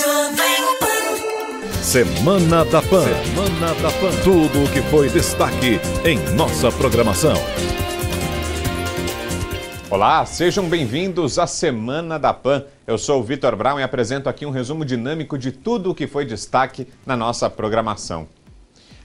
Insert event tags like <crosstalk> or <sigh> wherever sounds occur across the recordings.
Jovem Pan. Semana da Pan. Semana da Pan. Tudo o que foi destaque em nossa programação. Olá, sejam bem-vindos à Semana da Pan. Eu sou o Vitor Brown e apresento aqui um resumo dinâmico de tudo o que foi destaque na nossa programação.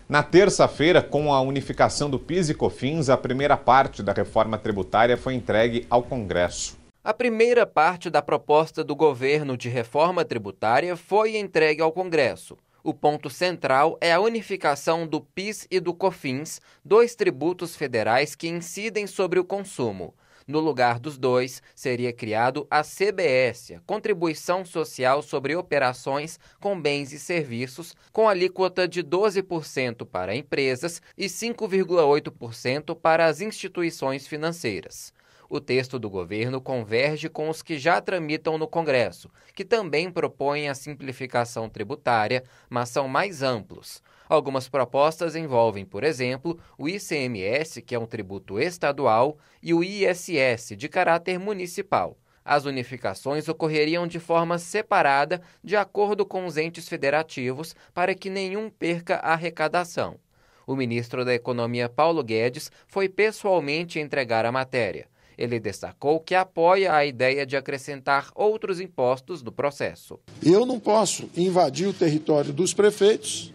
Na terça-feira, com a unificação do PIS e COFINS, a primeira parte da reforma tributária foi entregue ao Congresso. A primeira parte da proposta do governo de reforma tributária foi entregue ao Congresso. O ponto central é a unificação do PIS e do COFINS, dois tributos federais que incidem sobre o consumo. No lugar dos dois, seria criado a CBS, Contribuição Social sobre Operações com Bens e Serviços, com alíquota de 12% para empresas e 5,8% para as instituições financeiras. O texto do governo converge com os que já tramitam no Congresso, que também propõem a simplificação tributária, mas são mais amplos. Algumas propostas envolvem, por exemplo, o ICMS, que é um tributo estadual, e o ISS, de caráter municipal. As unificações ocorreriam de forma separada, de acordo com os entes federativos, para que nenhum perca a arrecadação. O ministro da Economia, Paulo Guedes, foi pessoalmente entregar a matéria. Ele destacou que apoia a ideia de acrescentar outros impostos no processo. Eu não posso invadir o território dos prefeitos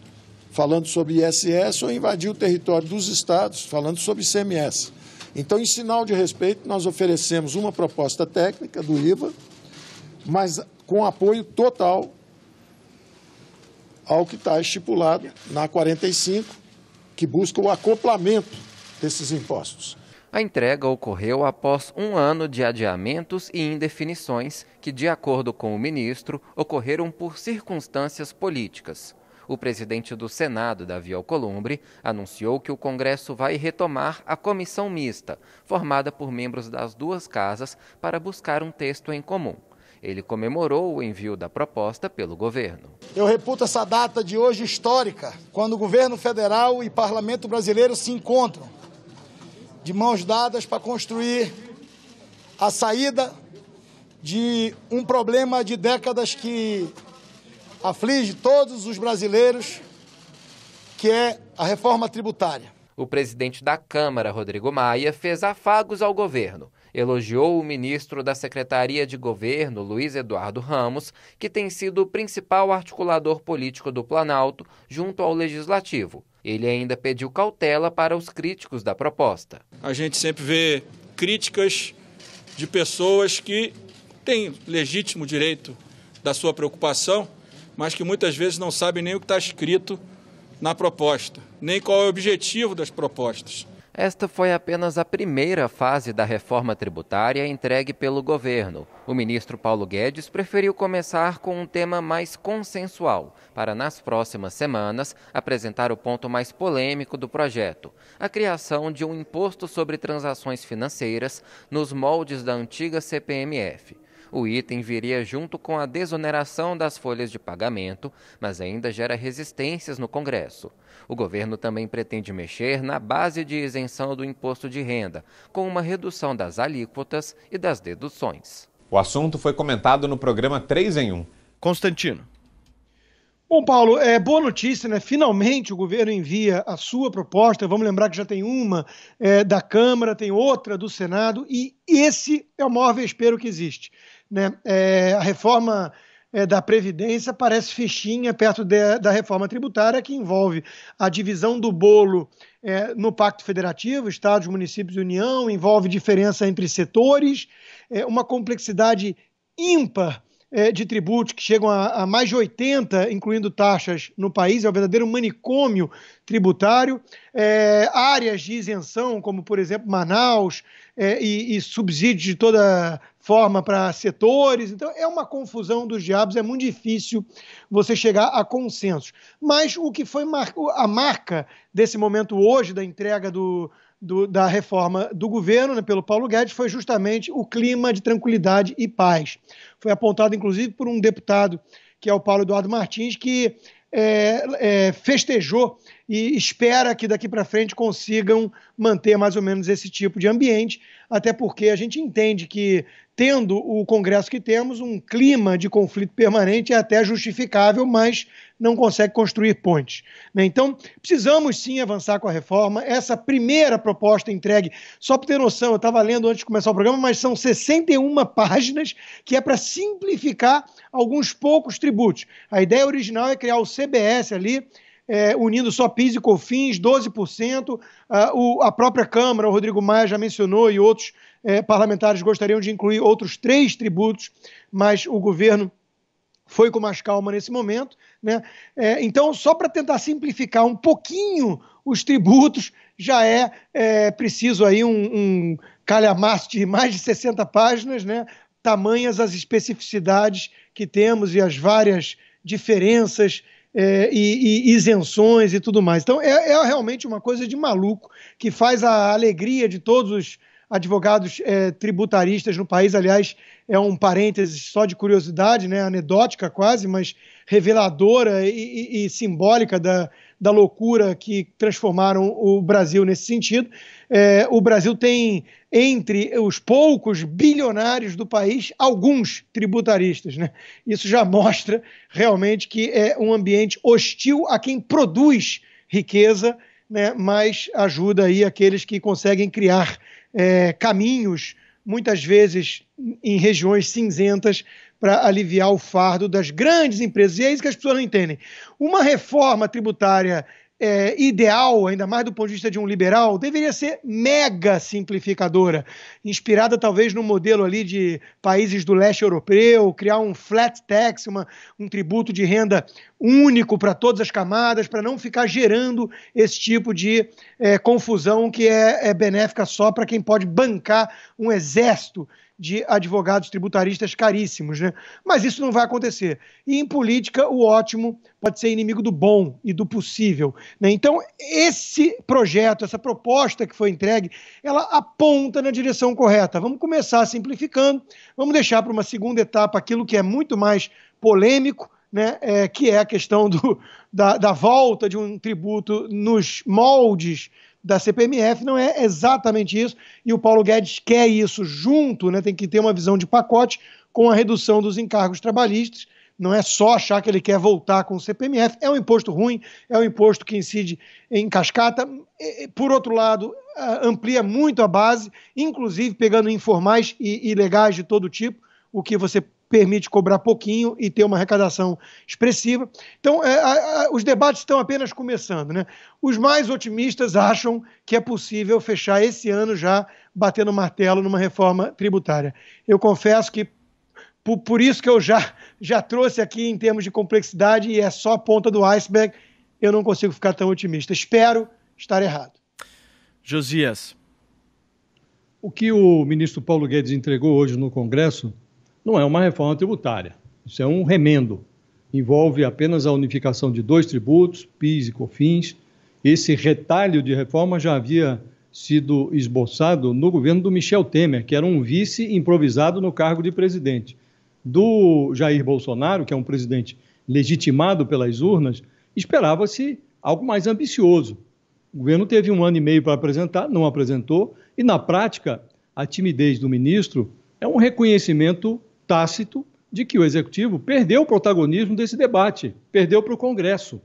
falando sobre ISS, ou invadir o território dos estados, falando sobre ICMS. Então, em sinal de respeito, nós oferecemos uma proposta técnica do IVA, mas com apoio total ao que está estipulado na 45, que busca o acoplamento desses impostos. A entrega ocorreu após um ano de adiamentos e indefinições que, de acordo com o ministro, ocorreram por circunstâncias políticas. O presidente do Senado, Davi Alcolumbre, anunciou que o Congresso vai retomar a comissão mista, formada por membros das duas casas, para buscar um texto em comum. Ele comemorou o envio da proposta pelo governo. Eu reputo essa data de hoje histórica, quando o governo federal e parlamento brasileiro se encontram de mãos dadas para construir a saída de um problema de décadas que aflige todos os brasileiros, que é a reforma tributária. O presidente da Câmara, Rodrigo Maia, fez afagos ao governo. Elogiou o ministro da Secretaria de Governo, Luiz Eduardo Ramos, que tem sido o principal articulador político do Planalto junto ao Legislativo. Ele ainda pediu cautela para os críticos da proposta. A gente sempre vê críticas de pessoas que têm legítimo direito da sua preocupação mas que muitas vezes não sabem nem o que está escrito na proposta, nem qual é o objetivo das propostas. Esta foi apenas a primeira fase da reforma tributária entregue pelo governo. O ministro Paulo Guedes preferiu começar com um tema mais consensual, para nas próximas semanas apresentar o ponto mais polêmico do projeto: a criação de um imposto sobre transações financeiras nos moldes da antiga CPMF. O item viria junto com a desoneração das folhas de pagamento, mas ainda gera resistências no Congresso. O governo também pretende mexer na base de isenção do imposto de renda, com uma redução das alíquotas e das deduções. O assunto foi comentado no programa 3 em 1. Constantino. Bom, Paulo, é boa notícia, né? Finalmente o governo envia a sua proposta. Vamos lembrar que já tem uma é, da Câmara, tem outra do Senado, e esse é o maior vespeiro que existe. Né? É, a reforma é, da Previdência parece fichinha perto de, da reforma tributária, que envolve a divisão do bolo é, no Pacto Federativo, Estados, Municípios e União, envolve diferença entre setores, é, uma complexidade ímpar é, de tributos que chegam a, a, mais de 80, incluindo taxas no país, é um verdadeiro manicômio tributário. É, áreas de isenção, como por exemplo Manaus, é, e, e subsídios de toda forma para setores. Então é uma confusão dos diabos, é muito difícil você chegar a consensos. Mas o que foi mar a marca desse momento hoje da entrega do, do, da reforma do governo né, pelo Paulo Guedes foi justamente o clima de tranquilidade e paz. Foi apontado, inclusive, por um deputado, que é o Paulo Eduardo Martins, que é, é, festejou e espera que daqui para frente consigam manter mais ou menos esse tipo de ambiente, até porque a gente entende que tendo o Congresso que temos, um clima de conflito permanente é até justificável, mas não consegue construir pontes. Né? Então, precisamos sim avançar com a reforma. Essa primeira proposta entregue, só para ter noção, eu estava lendo antes de começar o programa, mas são 61 páginas que é para simplificar alguns poucos tributos. A ideia original é criar o CBS ali, é, unindo só PIS e COFINS, 12%. Uh, o, a própria Câmara, o Rodrigo Maia já mencionou, e outros é, parlamentares gostariam de incluir outros três tributos, mas o governo foi com mais calma nesse momento. Né? É, então, só para tentar simplificar um pouquinho os tributos, já é, é preciso aí um, um calhamaço de mais de 60 páginas, né? tamanhas as especificidades que temos e as várias diferenças é, e, e, isenções e tudo mais. Então, é, é, realmente uma coisa de maluco que faz a alegria de todos os advogados é, tributaristas no país. Aliás, é um parênteses só de curiosidade, né, anedótica quase, mas reveladora e, e, e simbólica da, da loucura que transformaram o Brasil nesse sentido. É, o Brasil tem, entre os poucos bilionários do país, alguns tributaristas. Né? Isso já mostra realmente que é um ambiente hostil a quem produz riqueza, né? mas ajuda aí aqueles que conseguem criar é, caminhos, muitas vezes em regiões cinzentas, para aliviar o fardo das grandes empresas. E é isso que as pessoas não entendem. Uma reforma tributária é, ideal, ainda mais do ponto de vista de um liberal, deveria ser mega simplificadora, inspirada talvez no modelo ali de países do leste europeu, criar um flat tax, uma, um tributo de renda único para todas as camadas, para não ficar gerando esse tipo de é, confusão que é, é benéfica só para quem pode bancar um exército de advogados tributaristas caríssimos, né? Mas isso não vai acontecer. E em política, o ótimo pode ser inimigo do bom e do possível. Né? Então, esse projeto, essa proposta que foi entregue, ela aponta na direção correta. Vamos começar simplificando, vamos deixar para uma segunda etapa aquilo que é muito mais polêmico, né, é, que é a questão do, da, da volta de um tributo nos moldes da CPMF, não é exatamente isso, e o Paulo Guedes quer isso junto, né, tem que ter uma visão de pacote com a redução dos encargos trabalhistas, não é só achar que ele quer voltar com o CPMF, é um imposto ruim, é um imposto que incide em cascata, por outro lado, amplia muito a base, inclusive pegando informais e ilegais de todo tipo, o que você permite cobrar pouquinho e ter uma arrecadação expressiva. Então, é, a, a, os debates estão apenas começando. Né? Os mais otimistas acham que é possível fechar esse ano já batendo martelo numa reforma tributária. Eu confesso que por, por, isso que eu já, já trouxe aqui em termos de complexidade e é só a ponta do iceberg, eu não consigo ficar tão otimista. Espero estar errado. Josias. O que o ministro Paulo Guedes entregou hoje no Congresso não é uma reforma tributária. Isso é um remendo. Envolve apenas a unificação de dois tributos, PIS e COFINS. Esse retalho de reforma já havia sido esboçado no governo do Michel Temer, que era um vice improvisado no cargo de presidente. Do Jair Bolsonaro, que é um presidente legitimado pelas urnas, esperava-se algo mais ambicioso. O governo teve um ano e meio para apresentar, não apresentou, e na prática, a timidez do ministro é um reconhecimento tácito de que o executivo perdeu o protagonismo desse debate, perdeu para o Congresso.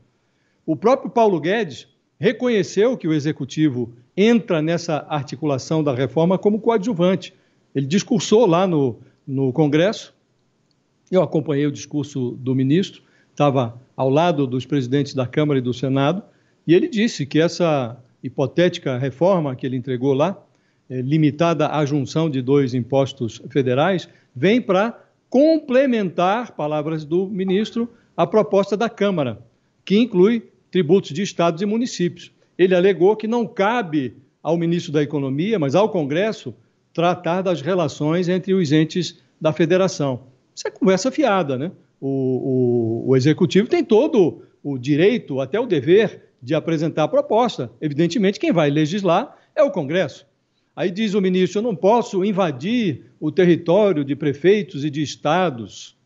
O próprio Paulo Guedes reconheceu que o executivo entra nessa articulação da reforma como coadjuvante. Ele discursou lá no, no Congresso, eu acompanhei o discurso do ministro, estava ao lado dos presidentes da Câmara e do Senado, e ele disse que essa hipotética reforma que ele entregou lá, é, limitada à junção de dois impostos federais, vem para complementar, palavras do ministro, a proposta da Câmara, que inclui tributos de estados e municípios. Ele alegou que não cabe ao ministro da Economia, mas ao Congresso, tratar das relações entre os entes da federação. Isso é conversa fiada, né? O, o, o executivo tem todo o direito, até o dever, de apresentar a proposta. Evidentemente, quem vai legislar é o Congresso. Aí diz o ministro: eu não posso invadir o território de prefeitos e de estados.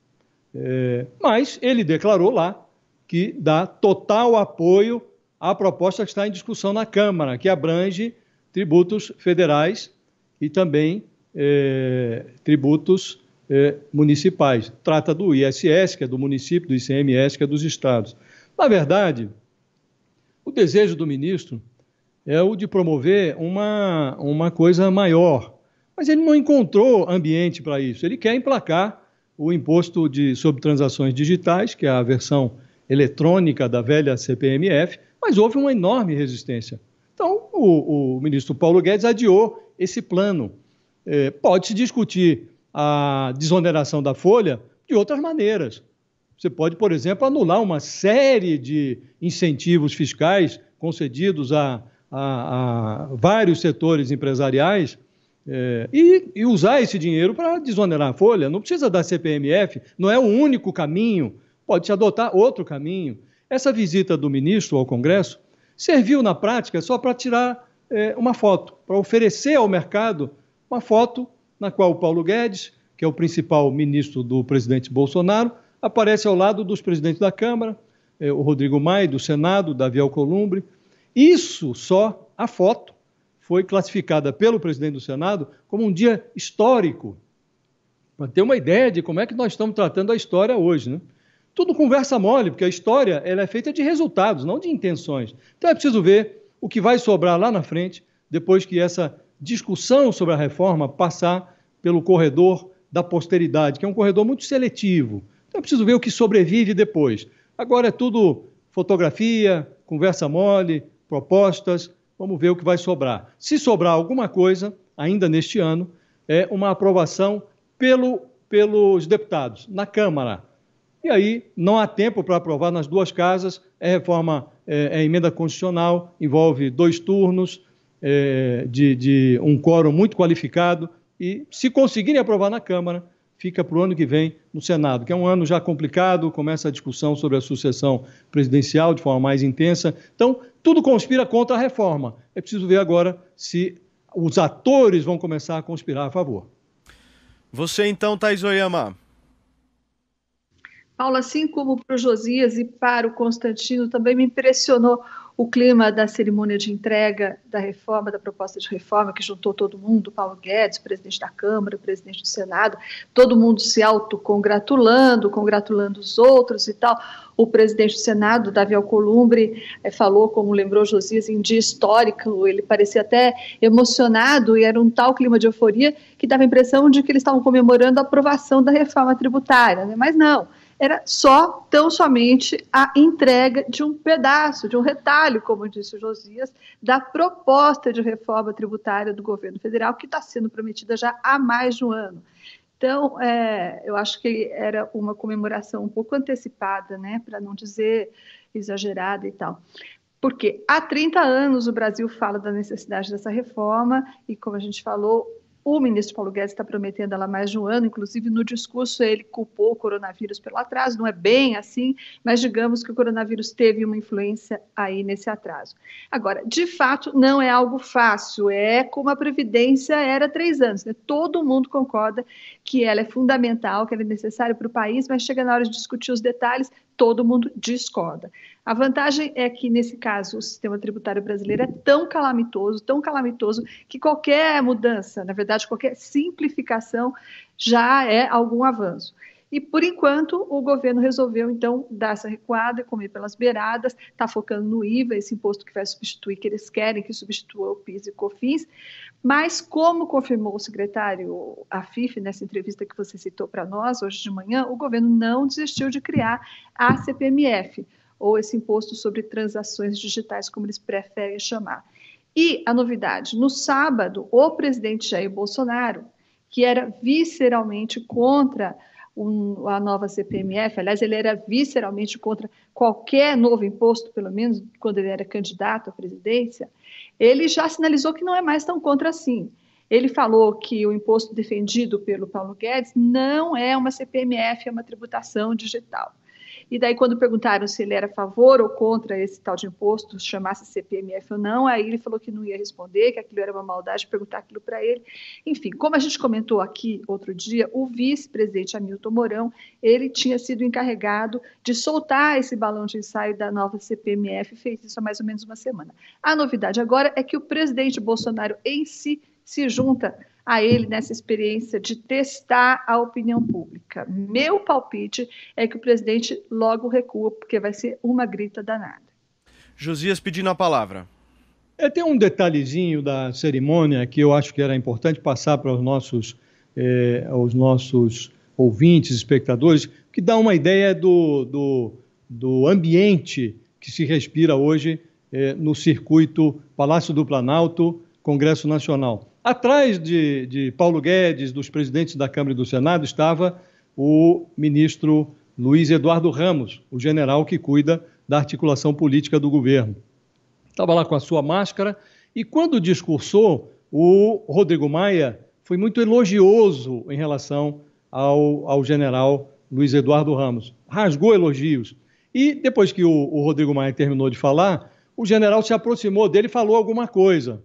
É, mas ele declarou lá que dá total apoio à proposta que está em discussão na Câmara, que abrange tributos federais e também é, tributos é, municipais. Trata do ISS, que é do município, do ICMS, que é dos estados. Na verdade, o desejo do ministro é o de promover uma, uma coisa maior, mas ele não encontrou ambiente para isso. Ele quer emplacar o imposto de, sobre transações digitais, que é a versão eletrônica da velha CPMF, mas houve uma enorme resistência. Então, o, o ministro Paulo Guedes adiou esse plano. É, Pode-se discutir a desoneração da folha de outras maneiras. Você pode, por exemplo, anular uma série de incentivos fiscais concedidos a, a, a vários setores empresariais é, e, e, usar esse dinheiro para desonerar a folha. Não precisa da CPMF, não é o único caminho, pode-se adotar outro caminho. Essa visita do ministro ao Congresso serviu na prática só para tirar é, uma foto, para oferecer ao mercado uma foto na qual o Paulo Guedes, que é o principal ministro do presidente Bolsonaro, aparece ao lado dos presidentes da Câmara, é, o Rodrigo Maia, do Senado, Davi Alcolumbre. Isso só, a foto, foi classificada pelo presidente do Senado como um dia histórico, para ter uma ideia de como é que nós estamos tratando a história hoje. Né? Tudo conversa mole, porque a história ela é feita de resultados, não de intenções. Então é preciso ver o que vai sobrar lá na frente, depois que essa discussão sobre a reforma passar pelo corredor da posteridade, que é um corredor muito seletivo. Então é preciso ver o que sobrevive depois. Agora é tudo fotografia, conversa mole, propostas, Vamos ver o que vai sobrar. Se sobrar alguma coisa, ainda neste ano, é uma aprovação pelo, pelos deputados na Câmara. E aí não há tempo para aprovar nas duas casas. É reforma, é, é emenda constitucional, envolve dois turnos é, de, de um quórum muito qualificado. E se conseguirem aprovar na Câmara, fica para o ano que vem no Senado, que é um ano já complicado, começa a discussão sobre a sucessão presidencial de forma mais intensa. Então, tudo conspira contra a reforma. É preciso ver agora se os atores vão começar a conspirar a favor. Você então, Thais Oyama. Paulo, assim como para o Josias e para o Constantino, também me impressionou o clima da cerimônia de entrega da reforma, da proposta de reforma, que juntou todo mundo, Paulo Guedes, presidente da Câmara, presidente do Senado, todo mundo se autocongratulando, congratulando os outros e tal. O presidente do Senado, Davi Alcolumbre, é, falou, como lembrou Josias, em dia histórico, ele parecia até emocionado e era um tal clima de euforia que dava a impressão de que eles estavam comemorando a aprovação da reforma tributária, né? mas não era só, tão somente, a entrega de um pedaço, de um retalho, como disse o Josias, da proposta de reforma tributária do governo federal, que está sendo prometida já há mais de um ano. Então, é, eu acho que era uma comemoração um pouco antecipada, né, para não dizer exagerada e tal. Porque há 30 anos o Brasil fala da necessidade dessa reforma e, como a gente falou, o ministro Paulo Guedes está prometendo ela mais de um ano, inclusive no discurso ele culpou o coronavírus pelo atraso, não é bem assim, mas digamos que o coronavírus teve uma influência aí nesse atraso. Agora, de fato, não é algo fácil, é como a Previdência era há três anos, né? todo mundo concorda que ela é fundamental, que ela é necessária para o país, mas chega na hora de discutir os detalhes, todo mundo discorda. A vantagem é que, nesse caso, o sistema tributário brasileiro é tão calamitoso, tão calamitoso, que qualquer mudança, na verdade, qualquer simplificação já é algum avanço. E, por enquanto, o governo resolveu, então, dar essa recuada, comer pelas beiradas, está focando no IVA, esse imposto que vai substituir, que eles querem que substitua o PIS e COFINS. Mas, como confirmou o secretário Afif nessa entrevista que você citou para nós hoje de manhã, o governo não desistiu de criar a CPMF, ou esse imposto sobre transações digitais, como eles preferem chamar. E a novidade: no sábado, o presidente Jair Bolsonaro, que era visceralmente contra a nova CPMF, aliás, ele era visceralmente contra qualquer novo imposto, pelo menos quando ele era candidato à presidência, ele já sinalizou que não é mais tão contra assim. Ele falou que o imposto defendido pelo Paulo Guedes não é uma CPMF, é uma tributação digital. E daí, quando perguntaram se ele era a favor ou contra esse tal de imposto, chamasse CPMF ou não, aí ele falou que não ia responder, que aquilo era uma maldade, perguntar aquilo para ele. Enfim, como a gente comentou aqui outro dia, o vice-presidente Hamilton Mourão, ele tinha sido encarregado de soltar esse balão de ensaio da nova CPMF, fez isso há mais ou menos uma semana. A novidade agora é que o presidente Bolsonaro em si se junta a ele nessa experiência de testar a opinião pública. Meu palpite é que o presidente logo recua, porque vai ser uma grita danada. Josias pedindo a palavra. É, tem um detalhezinho da cerimônia que eu acho que era importante passar para os nossos, eh, aos nossos ouvintes, espectadores, que dá uma ideia do, do, do ambiente que se respira hoje eh, no circuito Palácio do Planalto, Congresso Nacional. Atrás de, de Paulo Guedes, dos presidentes da Câmara e do Senado, estava o ministro Luiz Eduardo Ramos, o general que cuida da articulação política do governo. Estava lá com a sua máscara e, quando discursou, o Rodrigo Maia foi muito elogioso em relação ao, ao general Luiz Eduardo Ramos. Rasgou elogios. E depois que o, o Rodrigo Maia terminou de falar, o general se aproximou dele e falou alguma coisa.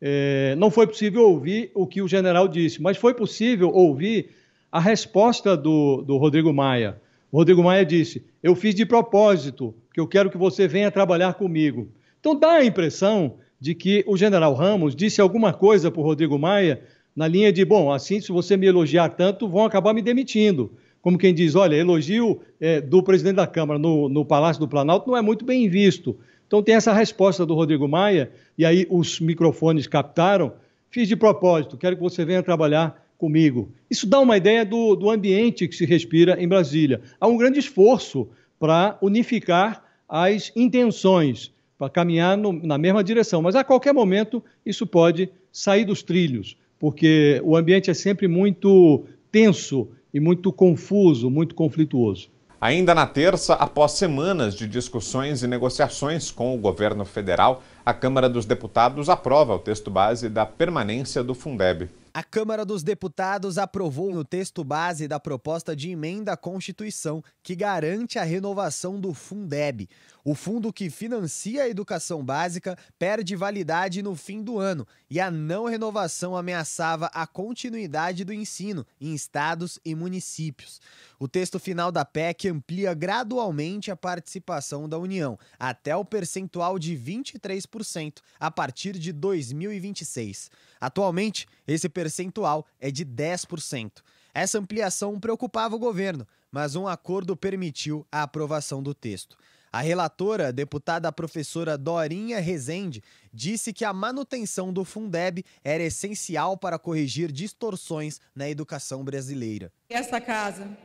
É, não foi possível ouvir o que o general disse, mas foi possível ouvir a resposta do, do Rodrigo Maia. O Rodrigo Maia disse: Eu fiz de propósito, porque eu quero que você venha trabalhar comigo. Então dá a impressão de que o general Ramos disse alguma coisa para o Rodrigo Maia na linha de: bom, assim, se você me elogiar tanto, vão acabar me demitindo. Como quem diz: olha, elogio é, do presidente da Câmara no, no Palácio do Planalto não é muito bem visto. Então tem essa resposta do Rodrigo Maia, e aí os microfones captaram. Fiz de propósito, quero que você venha trabalhar comigo. Isso dá uma ideia do, do ambiente que se respira em Brasília. Há um grande esforço para unificar as intenções, para caminhar no, na mesma direção, mas a qualquer momento isso pode sair dos trilhos, porque o ambiente é sempre muito tenso e muito confuso, muito conflituoso. Ainda na terça, após semanas de discussões e negociações com o governo federal, a Câmara dos Deputados aprova o texto base da permanência do Fundeb. A Câmara dos Deputados aprovou o texto base da proposta de emenda à Constituição que garante a renovação do Fundeb. O fundo que financia a educação básica perde validade no fim do ano e a não renovação ameaçava a continuidade do ensino em estados e municípios. O texto final da PEC amplia gradualmente a participação da União até o percentual de 23% a partir de 2026. Atualmente, esse percentual é de 10%. Essa ampliação preocupava o governo, mas um acordo permitiu a aprovação do texto. A relatora, a deputada professora Dorinha Rezende, disse que a manutenção do Fundeb era essencial para corrigir distorções na educação brasileira. Esta casa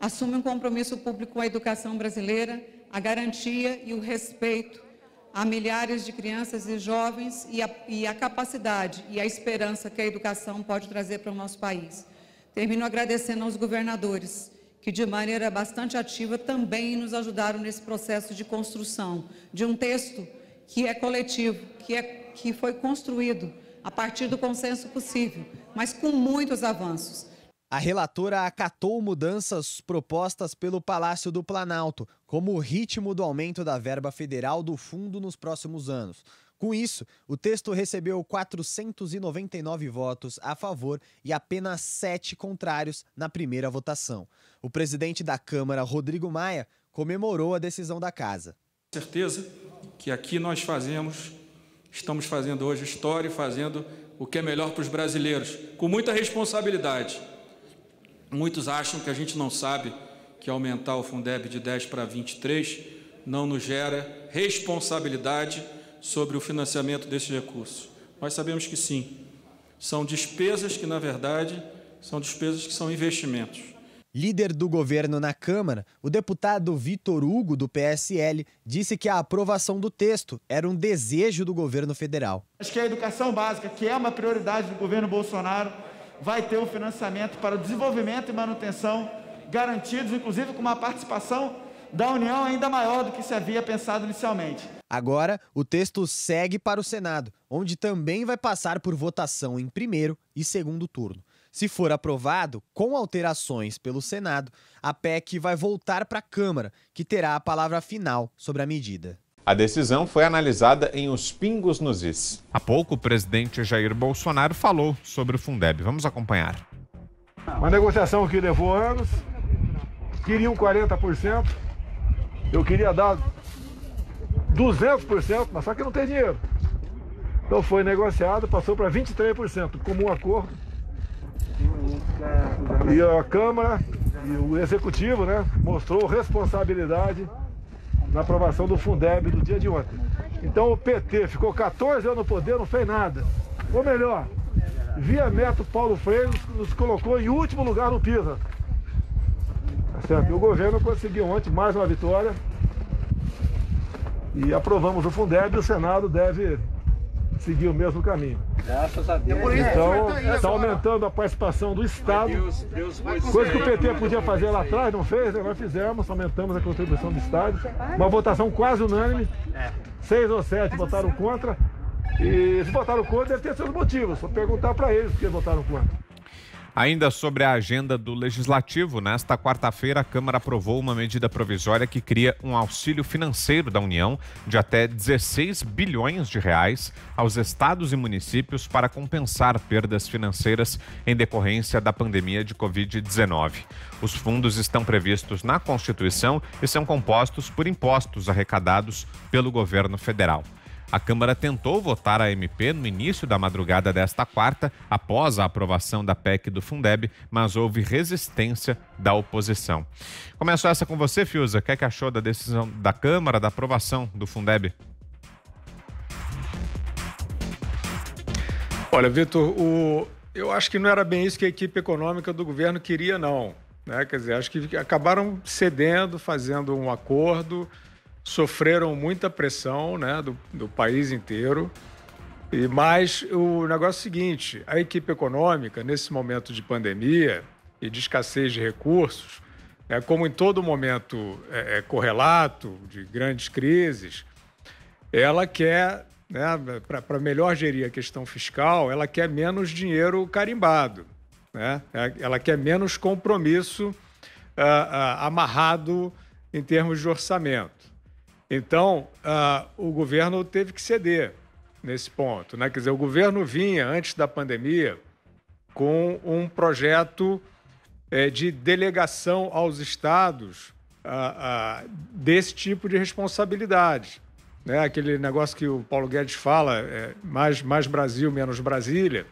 assume um compromisso público com a educação brasileira, a garantia e o respeito a milhares de crianças e jovens e a, e a capacidade e a esperança que a educação pode trazer para o nosso país. Termino agradecendo aos governadores que de maneira bastante ativa também nos ajudaram nesse processo de construção de um texto que é coletivo, que, é, que foi construído a partir do consenso possível, mas com muitos avanços. A relatora acatou mudanças propostas pelo Palácio do Planalto, como o ritmo do aumento da verba federal do fundo nos próximos anos. Com isso, o texto recebeu 499 votos a favor e apenas sete contrários na primeira votação. O presidente da Câmara, Rodrigo Maia, comemorou a decisão da casa. Certeza que aqui nós fazemos, estamos fazendo hoje história e fazendo o que é melhor para os brasileiros, com muita responsabilidade. Muitos acham que a gente não sabe que aumentar o Fundeb de 10 para 23 não nos gera responsabilidade sobre o financiamento desses recursos. Nós sabemos que sim. São despesas que, na verdade, são despesas que são investimentos. Líder do governo na Câmara, o deputado Vitor Hugo, do PSL, disse que a aprovação do texto era um desejo do governo federal. Acho que a educação básica, que é uma prioridade do governo Bolsonaro, vai ter o um financiamento para o desenvolvimento e manutenção garantidos, inclusive com uma participação da União ainda maior do que se havia pensado inicialmente. Agora, o texto segue para o Senado, onde também vai passar por votação em primeiro e segundo turno. Se for aprovado, com alterações pelo Senado, a PEC vai voltar para a Câmara, que terá a palavra final sobre a medida. A decisão foi analisada em Os Pingos nos Is. Há pouco, o presidente Jair Bolsonaro falou sobre o Fundeb. Vamos acompanhar. Uma negociação que levou anos, queriam 40%, eu queria dar 200%, mas só que não tem dinheiro. Então foi negociado, passou para 23%, comum acordo. E a Câmara e o Executivo né, mostrou responsabilidade na aprovação do Fundeb do dia de ontem. Então o PT ficou 14 anos no poder, não fez nada. Ou melhor, via Neto Paulo Freire nos colocou em último lugar no PISA. Certo? O governo conseguiu ontem mais uma vitória. E aprovamos o Fundeb e o Senado deve seguir o mesmo caminho. Graças a Deus. Então, está aumentando a participação do Estado. Coisa que o PT podia fazer lá atrás, não fez, né? nós fizemos, aumentamos a contribuição do Estado. Uma votação quase unânime. Seis ou sete votaram contra. E se votaram contra, deve ter seus motivos. Vou perguntar para eles por que votaram contra. Ainda sobre a agenda do Legislativo, nesta quarta-feira a Câmara aprovou uma medida provisória que cria um auxílio financeiro da União de até 16 bilhões de reais aos estados e municípios para compensar perdas financeiras em decorrência da pandemia de Covid-19. Os fundos estão previstos na Constituição e são compostos por impostos arrecadados pelo governo federal. A Câmara tentou votar a MP no início da madrugada desta quarta, após a aprovação da PEC do Fundeb, mas houve resistência da oposição. Começo essa com você, Fiuza. O que, é que achou da decisão da Câmara, da aprovação do Fundeb? Olha, Vitor, o... eu acho que não era bem isso que a equipe econômica do governo queria, não. Né? Quer dizer, acho que acabaram cedendo, fazendo um acordo sofreram muita pressão né, do, do país inteiro. E Mas o negócio é o seguinte: a equipe econômica, nesse momento de pandemia e de escassez de recursos, é, como em todo momento é, é correlato de grandes crises, ela quer, né, para melhor gerir a questão fiscal, ela quer menos dinheiro carimbado, né? É, ela quer menos compromisso uh, uh, amarrado em termos de orçamento. Então, uh, o governo teve que ceder nesse ponto. Né? Quer dizer, o governo vinha, antes da pandemia, com um projeto é, de delegação aos estados uh, uh, desse tipo de responsabilidade. Né? Aquele negócio que o Paulo Guedes fala, é, mais, mais Brasil, menos Brasília,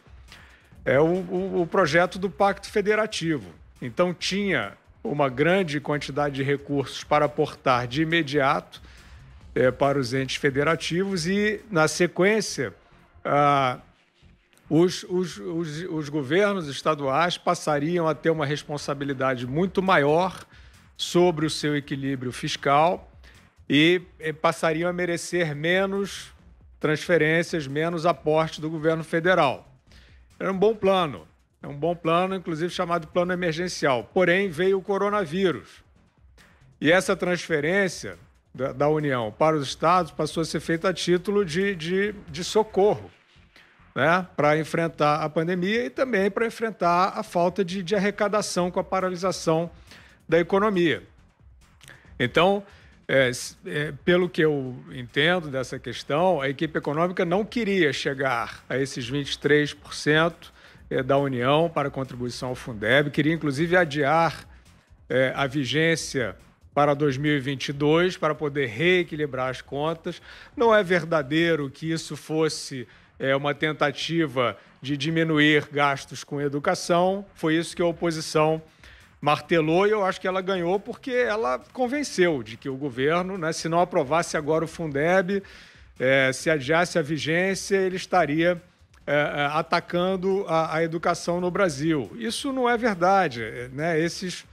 é o, o, o projeto do Pacto Federativo. Então, tinha uma grande quantidade de recursos para aportar de imediato é, para os entes federativos e, na sequência, ah, os, os, os, os governos estaduais passariam a ter uma responsabilidade muito maior sobre o seu equilíbrio fiscal e, passariam a merecer menos transferências, menos aporte do governo federal. Era um bom plano, é um bom plano, inclusive chamado plano emergencial. Porém, veio o coronavírus. E essa transferência da, da, União para os estados passou a ser feita a título de, de, de socorro, né? para enfrentar a pandemia e também para enfrentar a falta de, de arrecadação com a paralisação da economia. Então, é, é, pelo que eu entendo dessa questão, a equipe econômica não queria chegar a esses 23% é, da União para contribuição ao Fundeb, queria inclusive adiar é, a vigência para 2022 para poder reequilibrar as contas. Não é verdadeiro que isso fosse é, uma tentativa de diminuir gastos com educação. Foi isso que a oposição martelou e eu acho que ela ganhou porque ela convenceu de que o governo, né, se não aprovasse agora o Fundeb, é, se adiasse a vigência, ele estaria é, é atacando a, a, educação no Brasil. Isso não é verdade. Né? Esses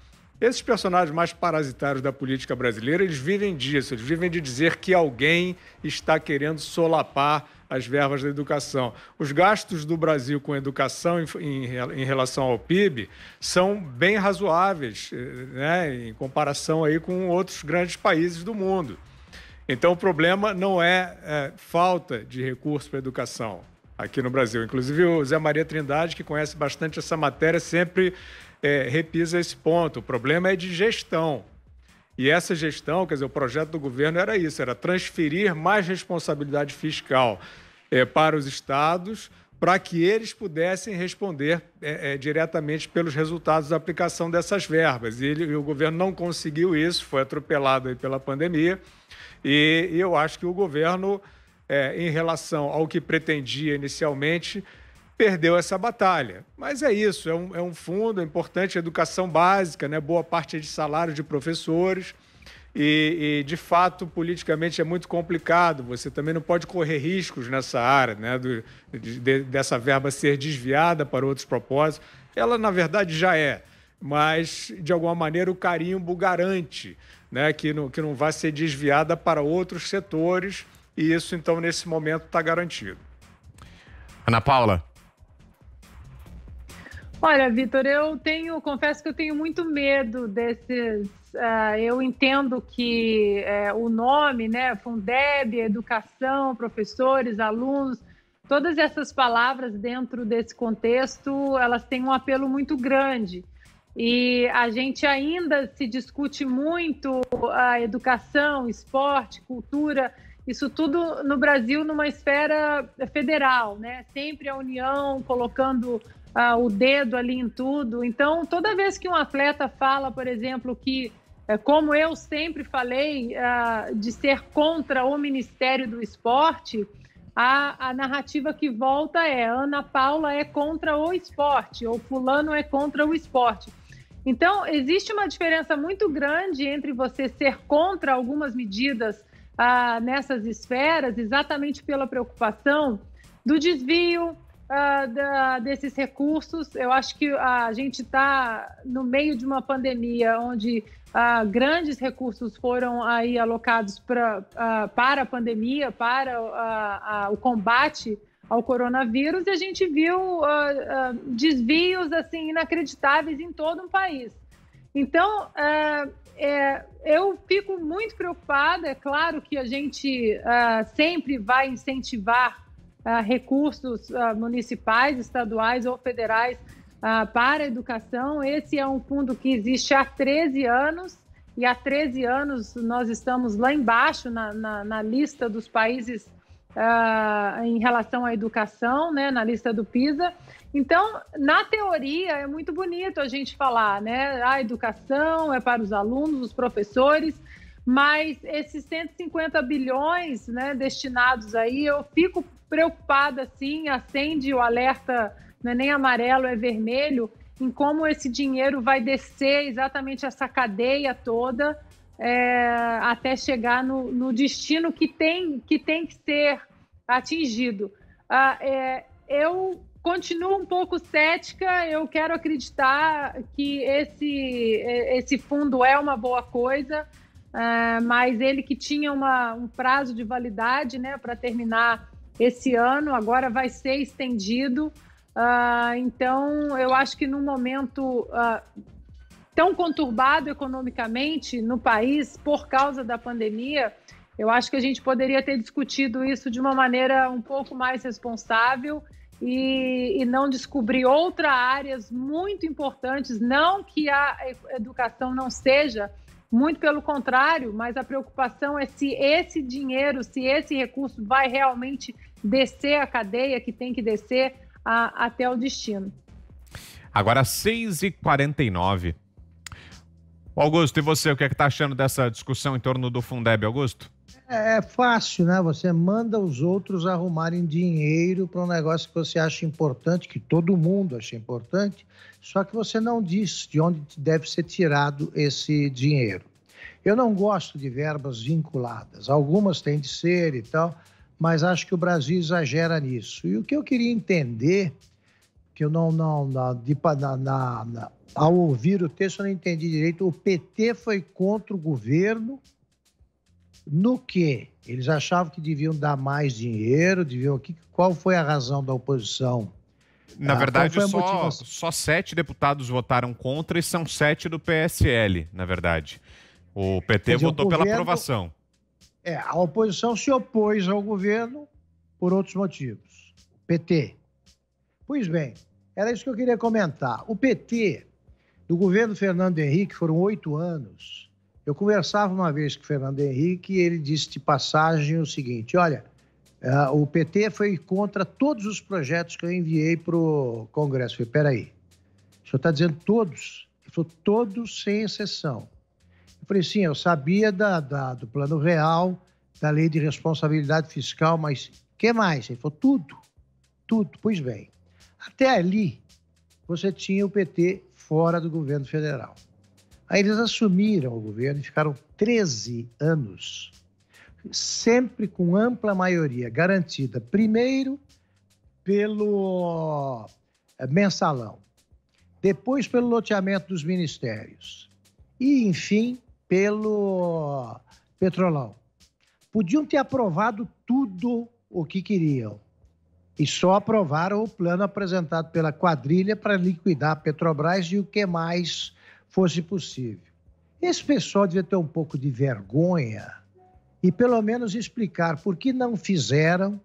esses personagens mais parasitários da política brasileira, eles vivem disso, eles vivem de dizer que alguém está querendo solapar as verbas da educação. Os gastos do Brasil com educação em, relação ao PIB são bem razoáveis, eh, né, em comparação aí com outros grandes países do mundo. Então, o problema não é, é falta de recursos para a educação aqui no Brasil. Inclusive, o Zé Maria Trindade, que conhece bastante essa matéria, sempre é, repisa esse ponto. O problema é de gestão. E essa gestão, quer dizer, o projeto do governo era isso: era transferir mais responsabilidade fiscal é, para os estados, para que eles pudessem responder é, é, diretamente pelos resultados da aplicação dessas verbas. E, ele, e, o governo não conseguiu isso, foi atropelado pela pandemia. E, e eu acho que o governo é, em relação ao que pretendia inicialmente, perdeu essa batalha. Mas é isso, é um, é um fundo, é importante, educação básica, né? boa parte é de salário de professores. E, e, de fato, politicamente é muito complicado. Você também não pode correr riscos nessa área, né? Do, de, dessa verba ser desviada para outros propósitos. Ela, na verdade, já é, mas de alguma maneira o carimbo garante né? que, não, que não vai ser desviada para outros setores, e isso, então, nesse momento, está garantido. Ana Paula. Olha, Vitor, eu tenho, confesso que eu tenho muito medo desses. Uh, eu entendo que uh, o nome, né, Fundeb, educação, professores, alunos, todas essas palavras dentro desse contexto, elas têm um apelo muito grande. E a gente ainda se discute muito a educação, esporte, cultura, isso tudo no Brasil numa esfera federal, né? Sempre a União colocando ah, o dedo ali em tudo. Então, toda vez que um atleta fala, por exemplo, que, é, como eu sempre falei, ah, de ser contra o Ministério do Esporte, a, a narrativa que volta é Ana Paula é contra o esporte, ou Fulano é contra o esporte. Então, existe uma diferença muito grande entre você ser contra algumas medidas ah, nessas esferas, exatamente pela preocupação do desvio, uh, da, desses recursos. Eu acho que a gente está no meio de uma pandemia onde uh, grandes recursos foram aí alocados pra, uh, para a pandemia, para o combate ao coronavírus, e a gente viu desvios assim inacreditáveis em todo o país. Então, é, eu fico muito preocupada. É claro que a gente sempre vai incentivar recursos uh, municipais, estaduais ou federais uh, para a educação. Esse é um fundo que existe há 13 anos e há 13 anos nós estamos lá embaixo na, na, na lista dos países em relação à educação, né, na lista do PISA. Então, na teoria, é muito bonito a gente falar, né? A educação é para os alunos, os professores, mas esses 150 bilhões né, destinados aí, eu fico preocupada, sim, acende o alerta, não é nem amarelo, é vermelho, em como esse dinheiro vai descer exatamente essa cadeia toda é, até chegar no, no, destino que tem, que tem que ser atingido. Ah, é, eu continuo um pouco cética, eu quero acreditar que esse, esse fundo é uma boa coisa, é, mas ele que tinha uma, um prazo de validade né, para terminar esse ano, agora vai ser estendido. Uh, então, eu acho que num momento uh, tão conturbado economicamente no país por causa da pandemia, eu acho que a gente poderia ter discutido isso de uma maneira um pouco mais responsável e, e não descobrir outras áreas muito importantes. Não que a educação não seja muito pelo contrário, mas a preocupação é se esse dinheiro, se esse recurso vai realmente descer a cadeia que tem que descer a, até o destino. Agora, 6h49. Augusto, e você, o que é está achando dessa discussão em torno do Fundeb, Augusto? É, é fácil, né? Você manda os outros arrumarem dinheiro para um negócio que você acha importante, que todo mundo acha importante, só que você não diz de onde deve ser tirado esse dinheiro. Eu não gosto de verbas vinculadas, algumas têm de ser e tal, mas acho que o Brasil exagera nisso. E o que eu queria entender, que eu não, não, na, de, na, na, ao ouvir o texto eu não entendi direito, o PT foi contra o governo no que? Eles achavam que deviam dar mais dinheiro, deviam. Qual foi a razão da oposição? Na ah, verdade, só, só sete deputados votaram contra e são sete do PSL, na verdade. O PT dizer, votou o governo, pela aprovação. É, a oposição se opôs ao governo por outros motivos. PT. Pois bem, era isso que eu queria comentar. O PT, do governo Fernando Henrique, foram oito anos. Eu conversava uma vez com o Fernando Henrique e ele disse de passagem o seguinte: olha, Uh, o PT foi contra todos os projetos que eu enviei para o Congresso. Eu falei, peraí, o senhor está dizendo todos? Ele falou, todos sem exceção. Eu falei, sim, eu sabia da, da, do plano real, da lei de responsabilidade fiscal, mas que mais? Ele falou tudo, tudo. Pois bem, até ali você tinha o PT fora do governo federal. Aí eles assumiram o governo e ficaram 13 anos, sempre com ampla maioria garantida, primeiro pelo eh, mensalão, depois pelo loteamento dos ministérios e, enfim, pelo petrolão. Podiam ter aprovado tudo o que queriam e só aprovaram o plano apresentado pela quadrilha para liquidar a Petrobras e o que mais fosse possível. Esse pessoal devia ter um pouco de vergonha e pelo menos explicar por que não fizeram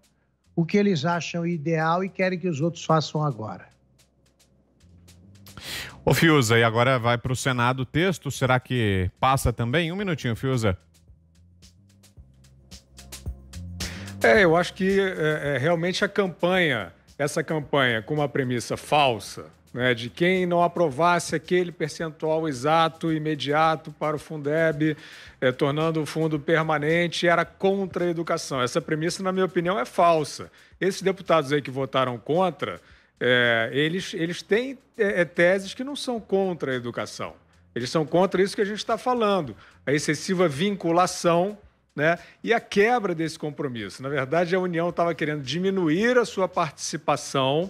o que eles acham ideal e querem que os outros façam agora. Ô Fiuza, e agora vai para o Senado o texto, será que passa também? Um minutinho, Fiuza. É, eu acho que é, é, realmente a campanha, essa campanha com uma premissa falsa, né, de quem não aprovasse aquele percentual exato, imediato para o Fundeb, é, tornando o fundo permanente, era contra a educação. Essa premissa, na minha opinião, é falsa. Esses deputados aí que votaram contra, é, eles, eles têm é, é teses que não são contra a educação. Eles são contra isso que a gente está falando, a excessiva vinculação né? E a quebra desse compromisso. Na verdade, a União estava querendo diminuir a sua participação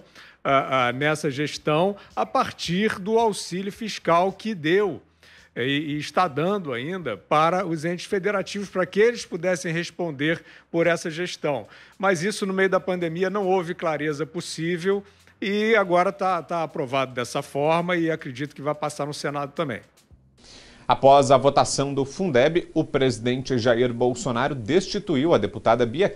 nessa gestão a partir do auxílio fiscal que deu e, está dando ainda para os entes federativos, para que eles pudessem responder por essa gestão. Mas isso, no meio da pandemia, não houve clareza possível e agora está tá aprovado dessa forma e acredito que vai passar no Senado também. Após a votação do Fundeb, o presidente Jair Bolsonaro destituiu a deputada Bia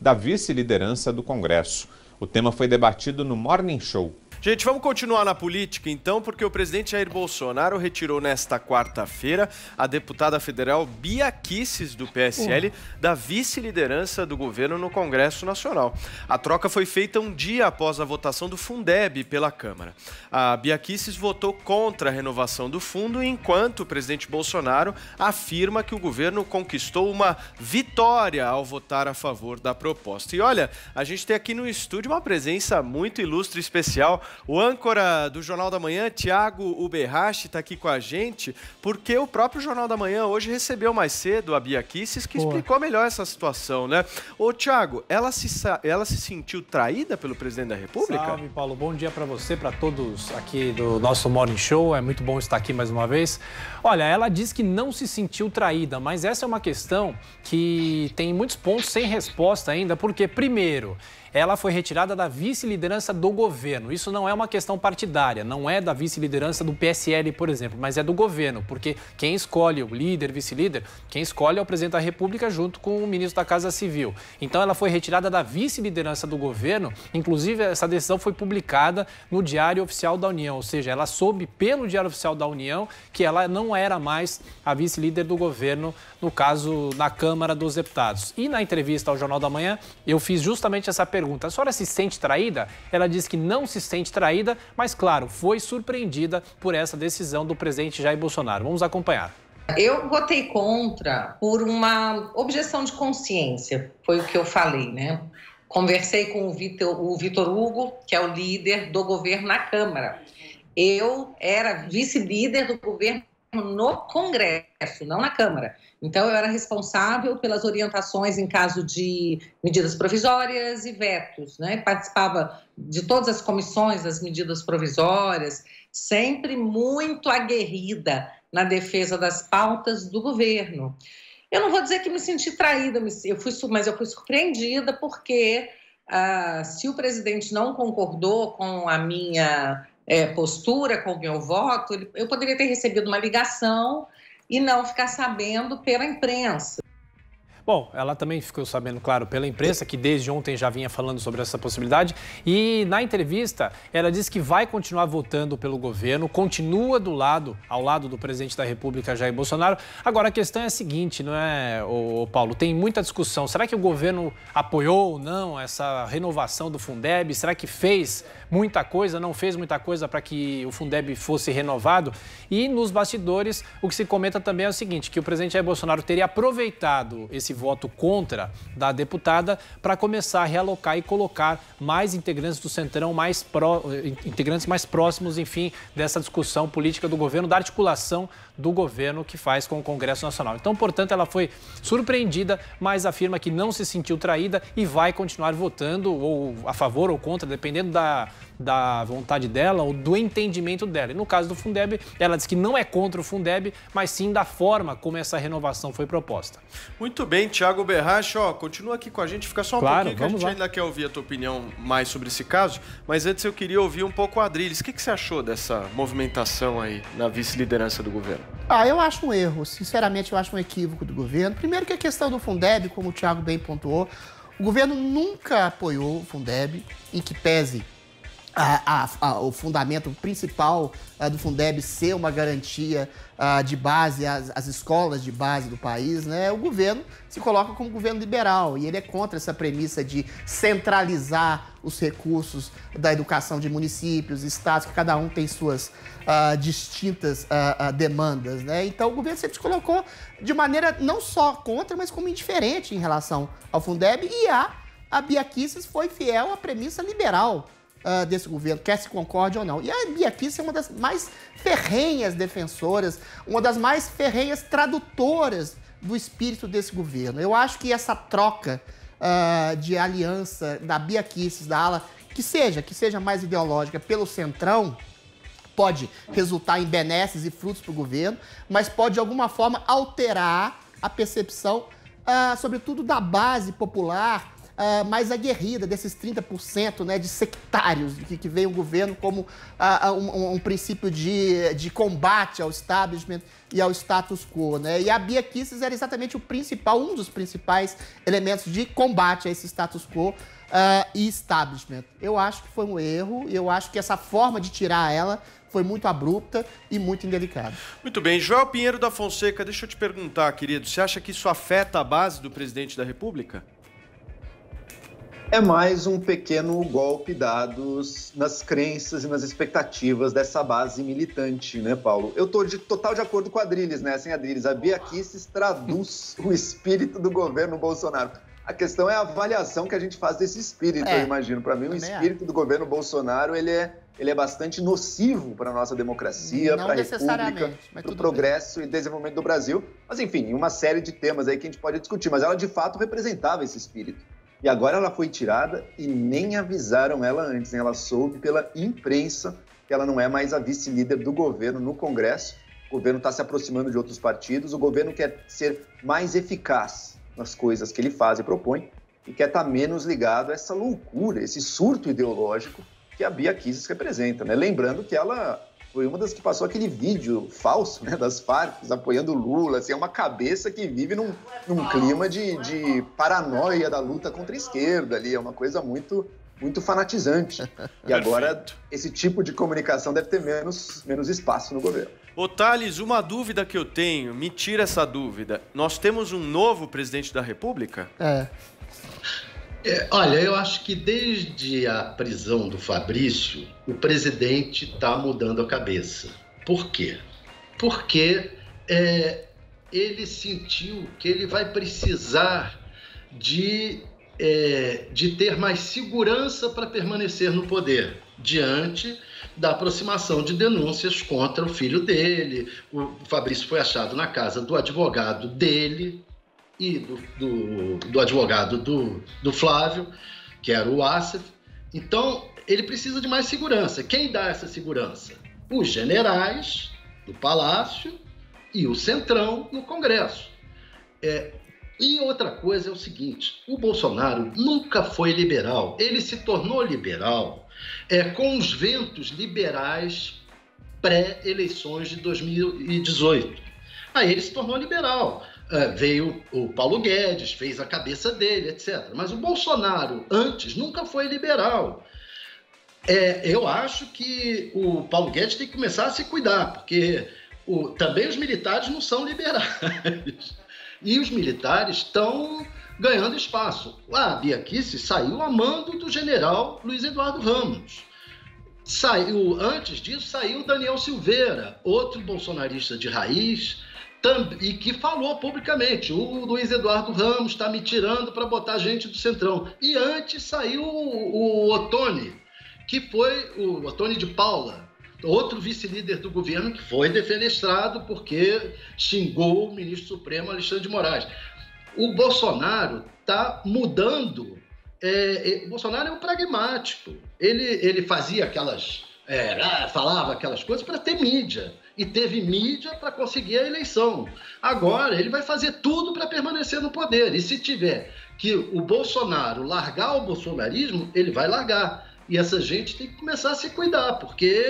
da vice-liderança do Congresso. O tema foi debatido no Morning Show. Gente, vamos continuar na política então, porque o presidente Jair Bolsonaro retirou nesta quarta-feira a deputada federal Bia Kisses, do PSL, da vice-liderança do governo no Congresso Nacional. A troca foi feita um dia após a votação do Fundeb pela Câmara. A Bia Kisses votou contra a renovação do fundo, enquanto o presidente Bolsonaro afirma que o governo conquistou uma vitória ao votar a favor da proposta. E olha, a gente tem aqui no estúdio uma presença muito ilustre e especial o âncora do Jornal da Manhã, Tiago Uberrache, está aqui com a gente, porque o próprio Jornal da Manhã hoje recebeu mais cedo a Bia Kisses, que Boa. explicou melhor essa situação, né? Ô, Tiago, ela se, ela se sentiu traída pelo presidente da República? Salve, Paulo. Bom dia para você, para todos aqui do nosso Morning Show. É muito bom estar aqui mais uma vez. Olha, ela diz que não se sentiu traída, mas essa é uma questão que tem muitos pontos sem resposta ainda, porque, primeiro, ela foi retirada da vice-liderança do governo. Isso não é uma questão partidária, não é da vice-liderança do PSL, por exemplo, mas é do governo, porque quem escolhe o líder, vice-líder, quem escolhe é o presidente da República junto com o ministro da Casa Civil. Então ela foi retirada da vice-liderança do governo, inclusive essa decisão foi publicada no Diário Oficial da União, ou seja, ela soube pelo Diário Oficial da União que ela não era mais a vice-líder do governo, no caso na Câmara dos Deputados. E na entrevista ao Jornal da Manhã, eu fiz justamente essa pergunta pergunta: a senhora se sente traída? Ela diz que não se sente traída, mas, claro, foi surpreendida por essa decisão do presidente Jair Bolsonaro. Vamos acompanhar. Eu votei contra por uma objeção de consciência, foi o que eu falei, né? Conversei com o Vitor, o Vitor Hugo, que é o líder do governo na Câmara. Eu era vice-líder do governo no Congresso, não na Câmara. Então, eu era responsável pelas orientações em caso de medidas provisórias e vetos, né? Participava de todas as comissões das medidas provisórias, sempre muito aguerrida na defesa das pautas do governo. Eu não vou dizer que me senti traída, eu fui, mas eu fui surpreendida porque ah, se o presidente não concordou com a minha é, postura, com o meu voto, eu poderia ter recebido uma ligação e não ficar sabendo pela imprensa. Bom, ela também ficou sabendo, claro, pela imprensa, que desde ontem já vinha falando sobre essa possibilidade. E na entrevista, ela disse que vai continuar votando pelo governo, continua do lado, ao lado do presidente da República, Jair Bolsonaro. Agora, a questão é a seguinte, não é, ô, Paulo? Tem muita discussão. Será que o governo apoiou ou não essa renovação do Fundeb? Será que fez muita coisa, não fez muita coisa para que o Fundeb fosse renovado? E nos bastidores, o que se comenta também é o seguinte, que o presidente Jair Bolsonaro teria aproveitado esse voto contra da deputada para começar a realocar e colocar mais integrantes do Centrão, mais pró, integrantes mais próximos, enfim, dessa discussão política do governo, da articulação do governo que faz com o Congresso Nacional. Então, portanto, ela foi surpreendida, mas afirma que não se sentiu traída e vai continuar votando ou a favor ou contra, dependendo da, da vontade dela ou do entendimento dela. E no caso do Fundeb, ela diz que não é contra o Fundeb, mas sim da forma como essa renovação foi proposta. Muito bem, Thiago Berracho, ó, continua aqui com a gente, fica só um Claro, pouquinho que a gente lá. ainda quer ouvir a tua opinião mais sobre esse caso, mas antes eu queria ouvir um pouco o Adriles. O que, que você achou dessa movimentação aí na vice-liderança do governo? Ah, eu acho um erro. Sinceramente, eu acho um equívoco do governo. Primeiro que a questão do Fundeb, como o Thiago bem pontuou, o governo nunca apoiou o Fundeb, em que pese a- a- o fundamento principal ah, do Fundeb ser uma garantia ah, de base às, escolas de base do país, né? O governo se coloca como governo liberal e ele é contra essa premissa de centralizar os recursos da educação de municípios, estados, que cada um tem suas ah, distintas demandas, né? Então o governo sempre se colocou de maneira não só contra, mas como indiferente em relação ao Fundeb e a, a Bia Kicis foi fiel à premissa liberal ah, desse governo, quer se concorde ou não. E a Bia Kicis é uma das mais ferrenhas defensoras, uma das mais ferrenhas tradutoras do espírito desse governo. Eu acho que essa troca ah, de aliança da Bia Kicis, da ala, que seja, que seja mais ideológica pelo Centrão, pode resultar em benesses e frutos para o governo, mas pode de alguma forma alterar a percepção, ah, sobretudo da base popular ah, mais aguerrida, desses 30% né, de sectários, que, que veio o governo como ah, um, um- princípio de, de combate ao establishment e ao status quo. Né? E a Bia Kicis era exatamente o principal, um dos principais elementos de combate a esse status quo ah, e establishment. Eu acho que foi um erro, e eu acho que essa forma de tirar ela foi muito abrupta e muito indelicada. Muito bem, Joel Pinheiro da Fonseca, deixa eu te perguntar, querido, você acha que isso afeta a base do presidente da República? É mais um pequeno golpe dado nas crenças e nas expectativas dessa base militante, né, Paulo? Eu tô de total de acordo com a Adriles, né? Sem Adriles, a Bia Kicis traduz <laughs> o espírito do governo Bolsonaro. A questão é a avaliação que a gente faz desse espírito, É, eu imagino. Para mim, o espírito do governo Bolsonaro, ele é, ele é bastante nocivo para a nossa democracia, para a República, para o progresso e desenvolvimento do Brasil. Mas, enfim, uma série de temas aí que a gente pode discutir. Mas ela, de fato, representava esse espírito. E agora ela foi tirada e nem avisaram ela antes. Né? Ela soube pela imprensa que ela não é mais a vice-líder do governo no Congresso. O governo está se aproximando de outros partidos. O governo quer ser mais eficaz nas coisas que ele faz e propõe e quer estar menos ligado a essa loucura, esse surto ideológico que a Bia Kicis representa. Né? Lembrando que ela foi uma das que passou aquele vídeo falso né, das Farc apoiando o Lula. Assim, é uma cabeça que vive num, num clima de, de paranoia da luta contra a esquerda ali. É uma coisa muito, muito fanatizante. E agora esse tipo de comunicação deve ter menos, menos espaço no governo. Ô Thales, uma dúvida que eu tenho, me tira essa dúvida. Nós temos um novo presidente da República? É. É, olha, eu acho que desde a prisão do Fabrício, o presidente está mudando a cabeça. Por quê? Porque é, ele sentiu que ele vai precisar de, é, de ter mais segurança para permanecer no poder, diante da aproximação de denúncias contra o filho dele. O Fabrício foi achado na casa do advogado dele, e do, do, do advogado do, do Flávio, que era o Assef. Então, ele precisa de mais segurança. Quem dá essa segurança? Os generais do Palácio e o Centrão no Congresso. É, e outra coisa é o seguinte: o Bolsonaro nunca foi liberal. Ele se tornou liberal é, com os ventos liberais pré-eleições de 2018. Aí ele se tornou liberal. Uh, veio o Paulo Guedes, fez a cabeça dele, etc. Mas o Bolsonaro, antes, nunca foi liberal. É, eu acho que o Paulo Guedes tem que começar a se cuidar, porque o, também os militares não são liberais. <laughs> E os militares estão ganhando espaço. A Bia Kicis saiu a mando do general Luiz Eduardo Ramos. Saiu, antes disso, saiu Daniel Silveira, outro bolsonarista de raiz, e que falou publicamente: o Luiz Eduardo Ramos está me tirando para botar gente do Centrão. E antes saiu o, o Otone, que foi o Otone de Paula, outro vice-líder do governo que foi defenestrado porque xingou o ministro Supremo Alexandre de Moraes. O Bolsonaro está mudando. É, é, o Bolsonaro é um pragmático. Ele, ele fazia aquelas. É, ah, falava aquelas coisas para ter mídia e teve mídia para conseguir a eleição. Agora, ele vai fazer tudo para permanecer no poder. E se tiver que o Bolsonaro largar o bolsonarismo, ele vai largar. E essa gente tem que começar a se cuidar, porque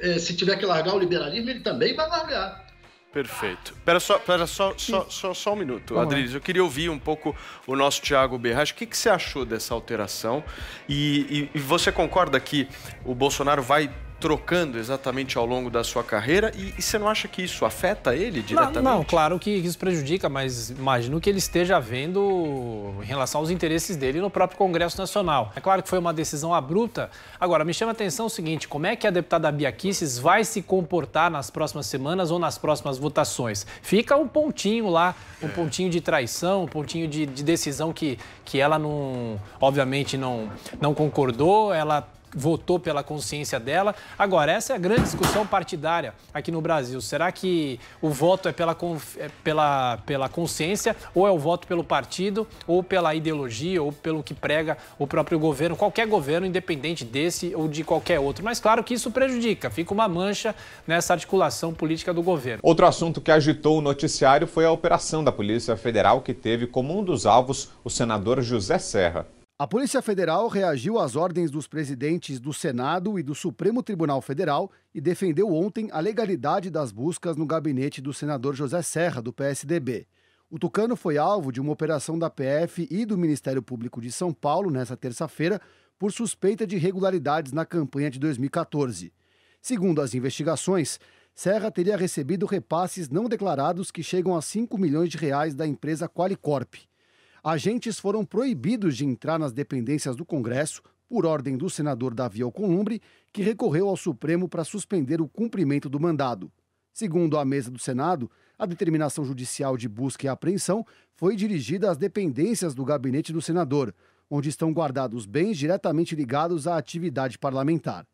é, se tiver que largar o liberalismo, ele também vai largar. Perfeito. Espera só, pera só, só, só, só, um minuto, Adriles. Eu queria ouvir um pouco o nosso Tiago Berracho. O que, que você achou dessa alteração? E, e, e você concorda que o Bolsonaro vai trocando exatamente ao longo da sua carreira e, e, você não acha que isso afeta ele diretamente? Não, não, claro que isso prejudica, mas imagino que ele esteja vendo em relação aos interesses dele no próprio Congresso Nacional. É claro que foi uma decisão abrupta. Agora, me chama a atenção o seguinte, como é que a deputada Bia Kicis vai se comportar nas próximas semanas ou nas próximas votações? Fica um pontinho lá, um é. pontinho de traição, um pontinho de, de decisão que, que ela não, obviamente não, não concordou, ela votou pela consciência dela. Agora, essa é a grande discussão partidária aqui no Brasil. Será que o voto é pela, é pela, pela consciência, ou é o voto pelo partido, ou pela ideologia, ou pelo que prega o próprio governo, qualquer governo, independente desse ou de qualquer outro? Mas claro que isso prejudica, fica uma mancha nessa articulação política do governo. Outro assunto que agitou o noticiário foi a operação da Polícia Federal, que teve como um dos alvos o senador José Serra. A Polícia Federal reagiu às ordens dos presidentes do Senado e do Supremo Tribunal Federal e defendeu ontem a legalidade das buscas no gabinete do senador José Serra, do PSDB. O Tucano foi alvo de uma operação da PF e do Ministério Público de São Paulo nesta terça-feira por suspeita de irregularidades na campanha de 2014. Segundo as investigações, Serra teria recebido repasses não declarados que chegam a 5 milhões de reais da empresa Qualicorp agentes foram proibidos de entrar nas dependências do Congresso por ordem do senador Davi Alcolumbre, que recorreu ao Supremo para suspender o cumprimento do mandado. Segundo a mesa do Senado, a determinação judicial de busca e apreensão foi dirigida às dependências do gabinete do senador, onde estão guardados bens diretamente ligados à atividade parlamentar.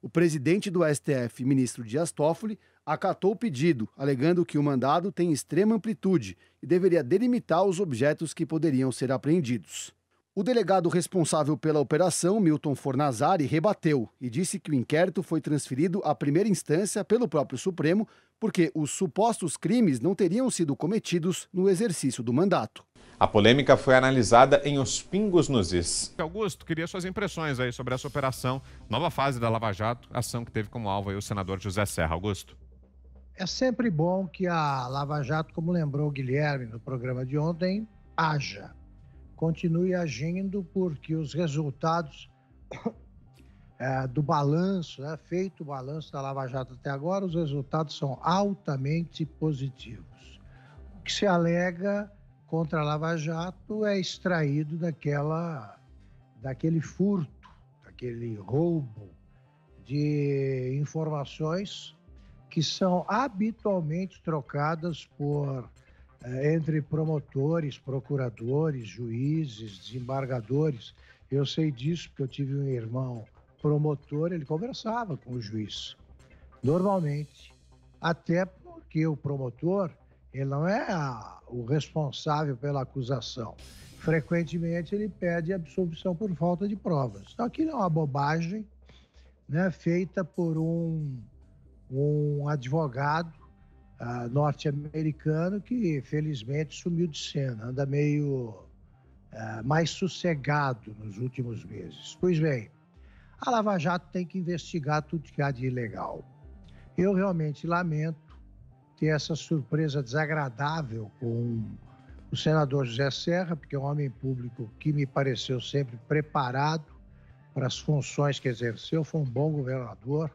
O presidente do STF, ministro Dias Toffoli, acatou o pedido, alegando que o mandado tem extrema amplitude e deveria delimitar os objetos que poderiam ser apreendidos. O delegado responsável pela operação, Milton Fornazari, rebateu e disse que o inquérito foi transferido à primeira instância pelo próprio Supremo porque os supostos crimes não teriam sido cometidos no exercício do mandato. A polêmica foi analisada em Os Pingos nos Is. Augusto, queria suas impressões aí sobre essa operação, nova fase da Lava Jato, ação que teve como alvo o senador José Serra. Augusto. É sempre bom que a Lava Jato, como lembrou o Guilherme no programa de ontem, haja. Continue agindo porque os resultados é, <coughs> do balanço, né, feito o balanço da Lava Jato até agora, os resultados são altamente positivos. O que se alega contra a Lava Jato é extraído daquela, daquele furto, daquele roubo de informações que são habitualmente trocadas por eh, entre promotores, procuradores, juízes, desembargadores. Eu sei disso porque eu tive um irmão promotor, ele conversava com o juiz. Normalmente, até porque o promotor ele não é a, o responsável pela acusação. Frequentemente ele pede absolvição por falta de provas. Então aquilo é uma bobagem né, feita por um, um advogado uh, norte-americano que felizmente sumiu de cena, anda meio uh, mais sossegado nos últimos meses. Pois bem, a Lava Jato tem que investigar tudo que há de ilegal. Eu realmente lamento ter essa surpresa desagradável com o senador José Serra, porque é um homem público que me pareceu sempre preparado para as funções que exerceu, foi um bom governador,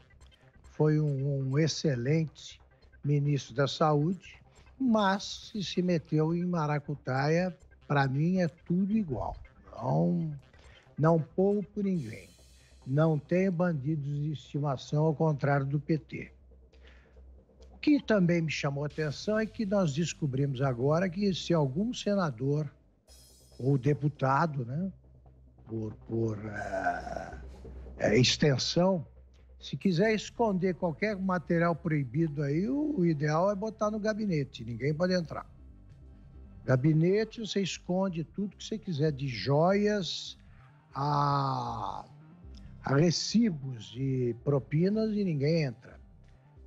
foi um, um excelente ministro da Saúde, mas se se meteu em maracutaia, para mim é tudo igual. Não, não poupo ninguém. Não tem bandidos de estimação, ao contrário do PT que também me chamou a atenção é que nós descobrimos agora que se algum senador ou deputado, né, por, por uh, extensão, se quiser esconder qualquer material proibido aí, o, o ideal é botar no gabinete, ninguém pode entrar. Gabinete, você esconde tudo que você quiser, de joias a, a recibos de propinas e ninguém entra.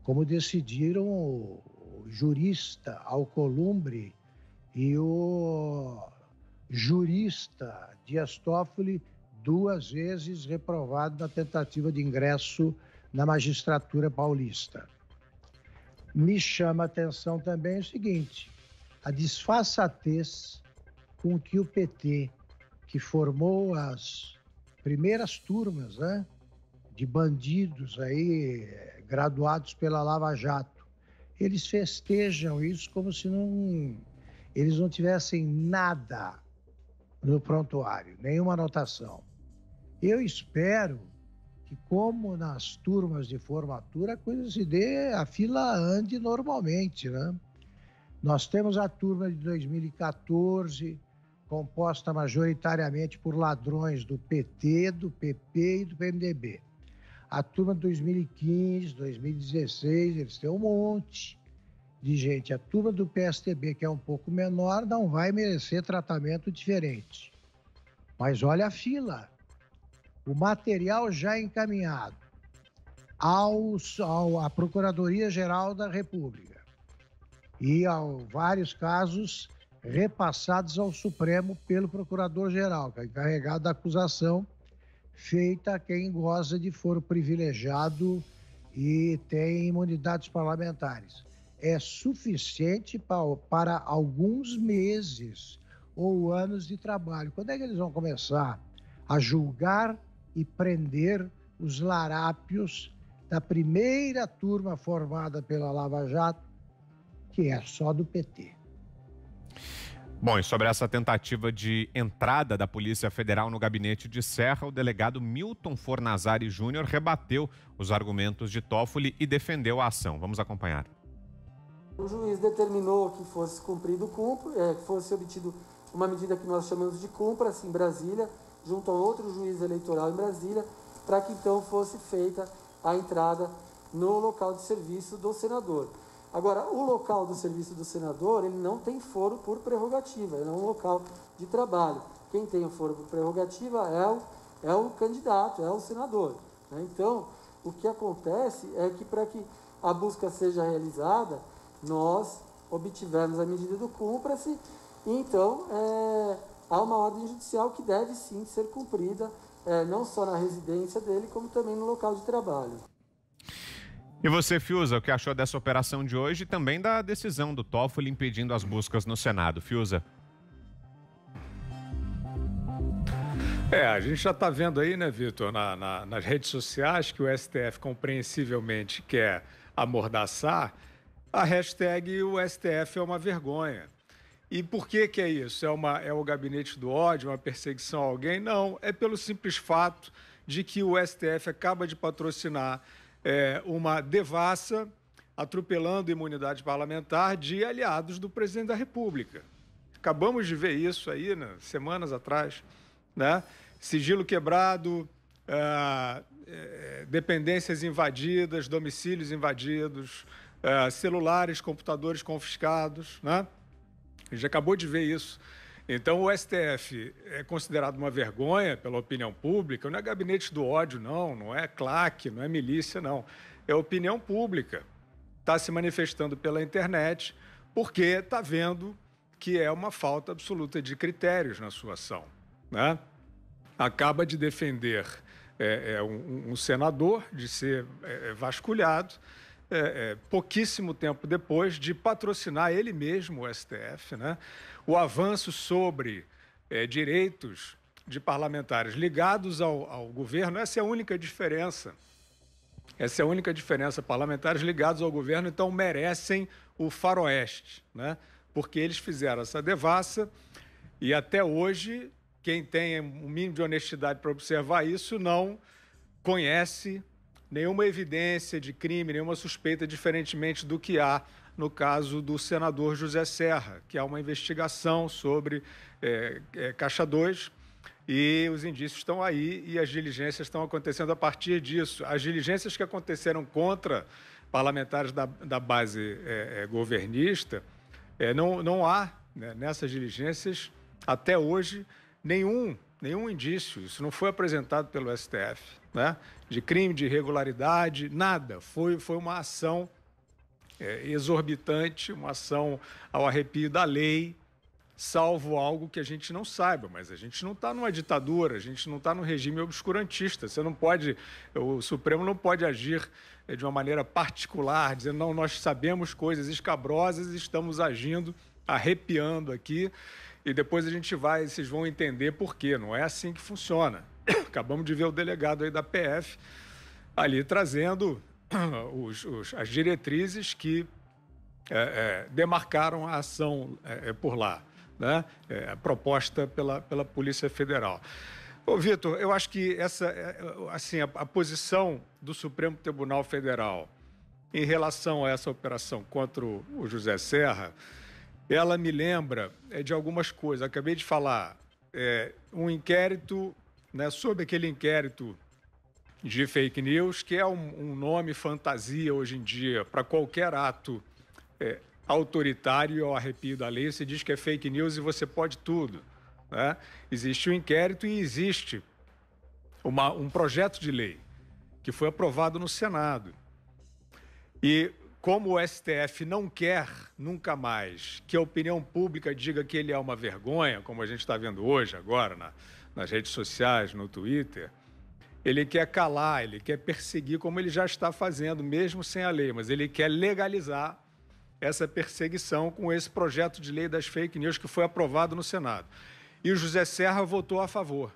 Como decidiram o, jurista Alcolumbre e o jurista Dias Toffoli, duas vezes reprovado na tentativa de ingresso na magistratura paulista. Me chama a atenção também o seguinte: a disfarçatez com que o PT, que formou as primeiras turmas né, de bandidos aí graduados pela Lava Jato, eles festejam isso como se não eles não tivessem nada no prontuário, nenhuma anotação. Eu espero que, como nas turmas de formatura, a coisa se dê, a fila ande normalmente, né? Nós temos a turma de 2014, composta majoritariamente por ladrões do PT, do PP e do PMDB. A turma de 2015, 2016, eles têm um monte de gente. A turma do PSTB, que é um pouco menor, não vai merecer tratamento diferente. Mas olha a fila. O material já encaminhado aos, ao, à Procuradoria-Geral da República e, em vários casos, repassados ao Supremo pelo Procurador-Geral, que é encarregado da acusação feita a quem goza de foro privilegiado e tem imunidades parlamentares é suficiente para, para alguns meses ou anos de trabalho. Quando é que eles vão começar a julgar e prender os larápios da primeira turma formada pela Lava Jato, que é só do PT? Bom, e sobre essa tentativa de entrada da Polícia Federal no gabinete de Serra, o delegado Milton Fornazari Júnior rebateu os argumentos de Toffoli e defendeu a ação. Vamos acompanhar. O juiz determinou que fosse cumprido o cumpro, é, que fosse obtido uma medida que nós chamamos de cumpra-se em Brasília, junto a outro juiz eleitoral em Brasília, para que então fosse feita a entrada no local de serviço do senador. Agora, o local do serviço do senador, ele não tem foro por prerrogativa, ele é um local de trabalho. Quem tem o foro por prerrogativa é o, é o candidato, é o senador. Né? Então, o que acontece é que para que a busca seja realizada, nós obtivemos a medida do cumpra-se, e então é, há uma ordem judicial que deve sim ser cumprida, é, não só na residência dele, como também no local de trabalho. E você, Fiuza, o que achou dessa operação de hoje e também da decisão do Toffoli impedindo as buscas no Senado? Fiuza. É, a gente já está vendo aí, né, Vitor, na, na, nas redes sociais que o STF compreensivelmente quer amordaçar a hashtag o STF é uma vergonha. E por que, que é isso? É, uma, é o gabinete do ódio, uma perseguição a alguém? Não, é pelo simples fato de que o STF acaba de patrocinar é, uma devassa atropelando imunidade parlamentar de aliados do presidente da República. Acabamos de ver isso aí, né, semanas atrás. Né? Sigilo quebrado, é, é, dependências invadidas, domicílios invadidos, é, celulares, computadores confiscados, né? A gente acabou de ver isso. Então, o STF é considerado uma vergonha pela opinião pública, não é gabinete do ódio, não, não é claque, não é milícia, não. É opinião pública. Está se manifestando pela internet porque está vendo que é uma falta absoluta de critérios na sua ação. Né? Acaba de defender é, é, um, um, senador de ser é, vasculhado é, é, pouquíssimo tempo depois de patrocinar ele mesmo o STF, né? o avanço sobre é, direitos de parlamentares ligados ao, ao governo, essa é a única diferença. Essa é a única diferença. Parlamentares ligados ao governo, então, merecem o faroeste, né? porque eles fizeram essa devassa e até hoje, quem tem um mínimo de honestidade para observar isso não conhece nenhuma evidência de crime, nenhuma suspeita, diferentemente do que há no caso do senador José Serra, que há uma investigação sobre é, é, Caixa 2 e os indícios estão aí e as diligências estão acontecendo a partir disso. As diligências que aconteceram contra parlamentares da, da base é, governista, não, não há né, nessas diligências, até hoje, nenhum, nenhum indício, isso não foi apresentado pelo STF, né, de crime, de irregularidade, nada. Foi, foi uma ação é, exorbitante, uma ação ao arrepio da lei, salvo algo que a gente não saiba, mas a gente não está numa ditadura, a gente não está num regime obscurantista. Você não pode, o Supremo não pode agir eh, de uma maneira particular, dizendo, não, nós sabemos coisas escabrosas e estamos agindo, arrepiando aqui, e depois a gente vai, vocês vão entender por quê. Não é assim que funciona. <coughs> Acabamos de ver o delegado aí da PF ali trazendo <coughs> os, os, as diretrizes que é, é, demarcaram a ação é, por lá né, é, proposta pela, pela Polícia Federal. Ô, Vitor, eu acho que essa, é, assim, a, a, posição do Supremo Tribunal Federal em relação a essa operação contra o, José Serra, ela me lembra é, de algumas coisas. Acabei de falar é, um inquérito, né, sobre aquele inquérito de fake news, que é um, um nome fantasia hoje em dia para qualquer ato é, autoritário ao arrepio da lei, você diz que é fake news e você pode tudo. Né? Existe um inquérito e existe uma, um projeto de lei que foi aprovado no Senado. E como o STF não quer nunca mais que a opinião pública diga que ele é uma vergonha, como a gente está vendo hoje, agora, na, nas redes sociais, no Twitter, ele quer calar, ele quer perseguir, como ele já está fazendo, mesmo sem a lei, mas ele quer legalizar essa perseguição com esse projeto de lei das fake news que foi aprovado no Senado. E o José Serra votou a favor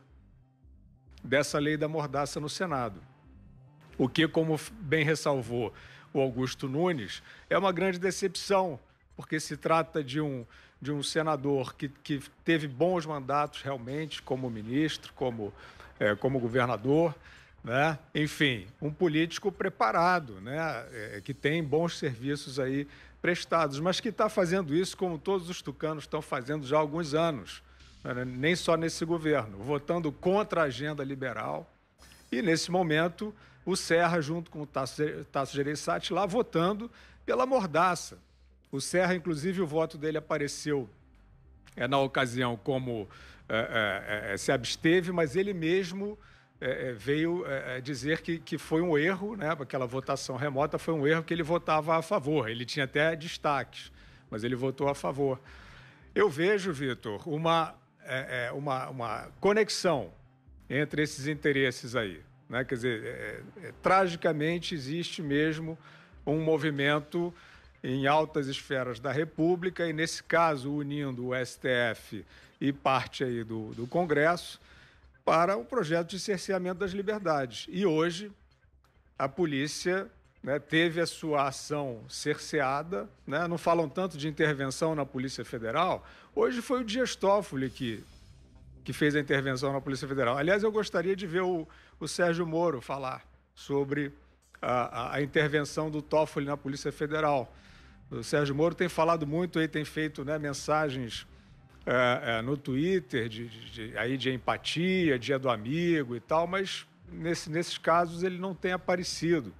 dessa lei da mordaça no Senado. O que, como bem ressalvou o Augusto Nunes, é uma grande decepção, porque se trata de um, de um senador que, que teve bons mandatos realmente, como ministro, como, é, como governador, né? enfim, um político preparado, né? É, que tem bons serviços aí prestados, mas que está fazendo isso como todos os tucanos estão fazendo já há alguns anos, né? nem só nesse governo, votando contra a agenda liberal. E, nesse momento, o Serra, junto com o Tasso, Tasso Gereissati, lá votando pela mordaça. O Serra, inclusive, o voto dele apareceu é, na ocasião como é, é, se absteve, mas ele mesmo é, é, veio é, é, dizer que, que foi um erro, né? aquela votação remota foi um erro que ele votava a favor. Ele tinha até destaques, mas ele votou a favor. Eu vejo, Vitor, uma, é, é, uma, uma conexão entre esses interesses aí. Né? Quer dizer, tragicamente existe mesmo um movimento em altas esferas da República, e nesse caso unindo o STF e parte aí do, do Congresso, para um projeto de cerceamento das liberdades. E hoje, a polícia né, teve a sua ação cerceada, né, não falam tanto de intervenção na Polícia Federal. Hoje foi o Dias Toffoli que, que fez a intervenção na Polícia Federal. Aliás, eu gostaria de ver o, o Sérgio Moro falar sobre a, a, a intervenção do Toffoli na Polícia Federal. O Sérgio Moro tem falado muito aí, tem feito né, mensagens é, é, no Twitter de, de, aí de empatia, dia do amigo e tal, mas nesse, nesses casos ele não tem aparecido.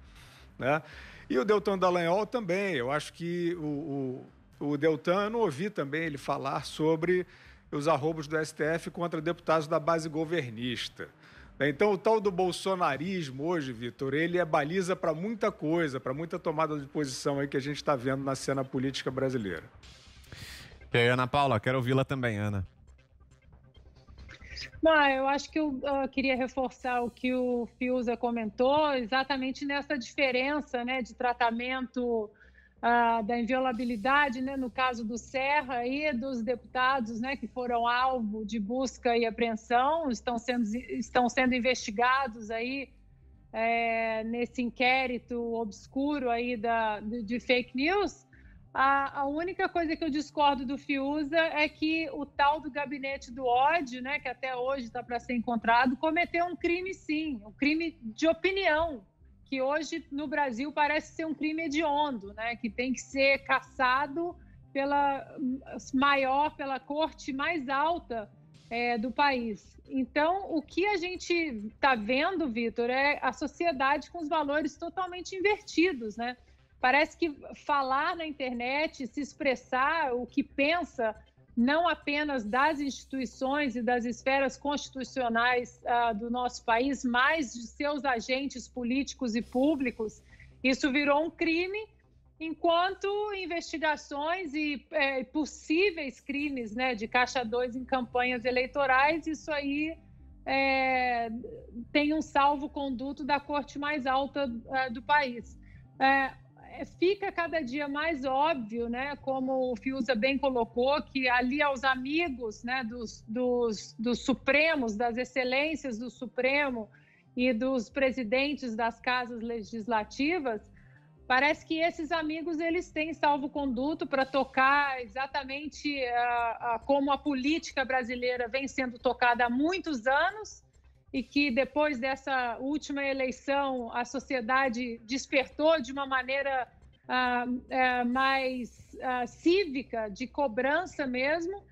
Né? E o Deltan Dallagnol também, eu acho que o, o, o Deltan, eu não ouvi também ele falar sobre os arrobos do STF contra deputados da base governista. Né? Então, o tal do bolsonarismo hoje, Vitor, ele é baliza para muita coisa, para muita tomada de posição aí que a gente está vendo na cena política brasileira. E aí, Ana Paula, quero ouvi-la também, Ana. Não, eu acho que eu, eu, queria reforçar o que o Fiuza comentou, exatamente nessa diferença né, de tratamento da inviolabilidade, né, no caso do Serra e dos deputados né, que foram alvo de busca e apreensão, estão sendo, estão sendo investigados aí é, nesse inquérito obscuro aí da, de, de fake news. A, a, única coisa que eu discordo do Fiuza é que o tal do gabinete do ódio, né, que até hoje está para ser encontrado, cometeu um crime sim, um crime de opinião, que hoje no Brasil parece ser um crime hediondo, né? Que tem que ser caçado pela maior, pela corte mais alta é, do país. Então, o que a gente está vendo, Vitor, é a sociedade com os valores totalmente invertidos, né? Parece que falar na internet, se expressar o que pensa, não apenas das instituições e das esferas constitucionais uh, do nosso país, mas de seus agentes políticos e públicos, isso virou um crime, enquanto investigações e é, possíveis crimes né, de caixa 2 em campanhas eleitorais, isso aí é, tem um salvo-conduto da corte mais alta uh, do país. É, fica cada dia mais óbvio, né, como o Fiuza bem colocou, que ali aos amigos né, dos, dos, dos Supremos, das excelências do Supremo e dos presidentes das casas legislativas, parece que esses amigos eles têm salvo-conduto para tocar exatamente uh, uh, como a política brasileira vem sendo tocada há muitos anos e que depois dessa última eleição a sociedade despertou de uma maneira uh, uh, mais uh, cívica, de cobrança mesmo.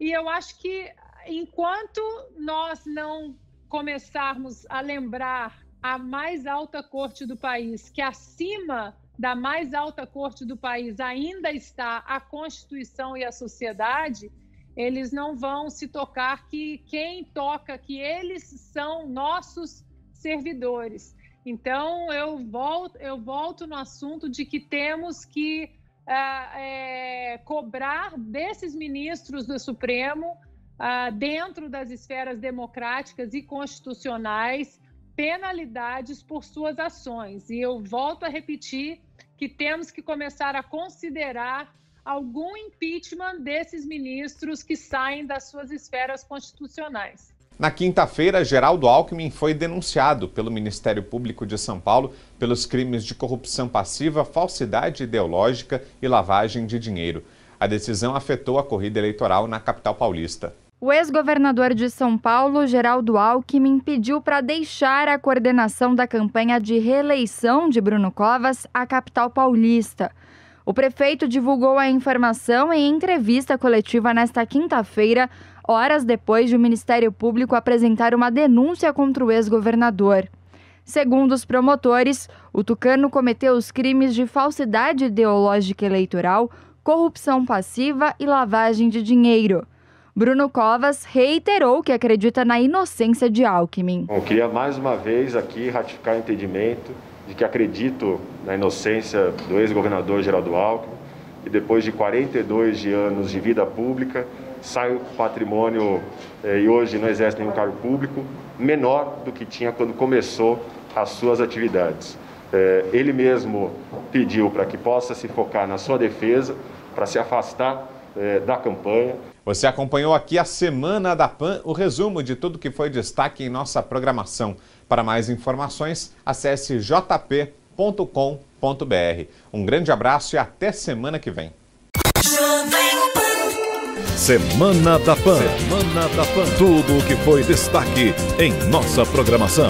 E eu acho que enquanto nós não começarmos a lembrar a mais alta corte do país, que acima da mais alta corte do país ainda está a Constituição e a sociedade, eles não vão se tocar que quem toca, que eles são nossos servidores. Então, eu volto, eu volto no assunto de que temos que é, é, cobrar desses ministros do Supremo, ah, dentro das esferas democráticas e constitucionais, penalidades por suas ações. E eu volto a repetir que temos que começar a considerar algum impeachment desses ministros que saem das suas esferas constitucionais. Na quinta-feira, Geraldo Alckmin foi denunciado pelo Ministério Público de São Paulo pelos crimes de corrupção passiva, falsidade ideológica e lavagem de dinheiro. A decisão afetou a corrida eleitoral na capital paulista. O ex-governador de São Paulo, Geraldo Alckmin, pediu para deixar a coordenação da campanha de reeleição de Bruno Covas à capital paulista. O prefeito divulgou a informação em entrevista coletiva nesta quinta-feira, horas depois de o Ministério Público apresentar uma denúncia contra o ex-governador. Segundo os promotores, o tucano cometeu os crimes de falsidade ideológica eleitoral, corrupção passiva e lavagem de dinheiro. Bruno Covas reiterou que acredita na inocência de Alckmin. Eu queria mais uma vez aqui ratificar o entendimento de que acredito na inocência do ex-governador Geraldo Alckmin e depois de 42 de anos de vida pública, sai com patrimônio eh, e hoje não exerce nenhum cargo público menor do que tinha quando começou as suas atividades. Eh, ele mesmo pediu para que possa se focar na sua defesa, para se afastar eh, da campanha. Você acompanhou aqui a Semana da PAN, o resumo de tudo que foi destaque em nossa programação. Para mais informações, acesse jp.com.br. Um grande abraço e até semana que vem. Semana da Pan. Semana da Pan. Tudo o que foi destaque em nossa programação.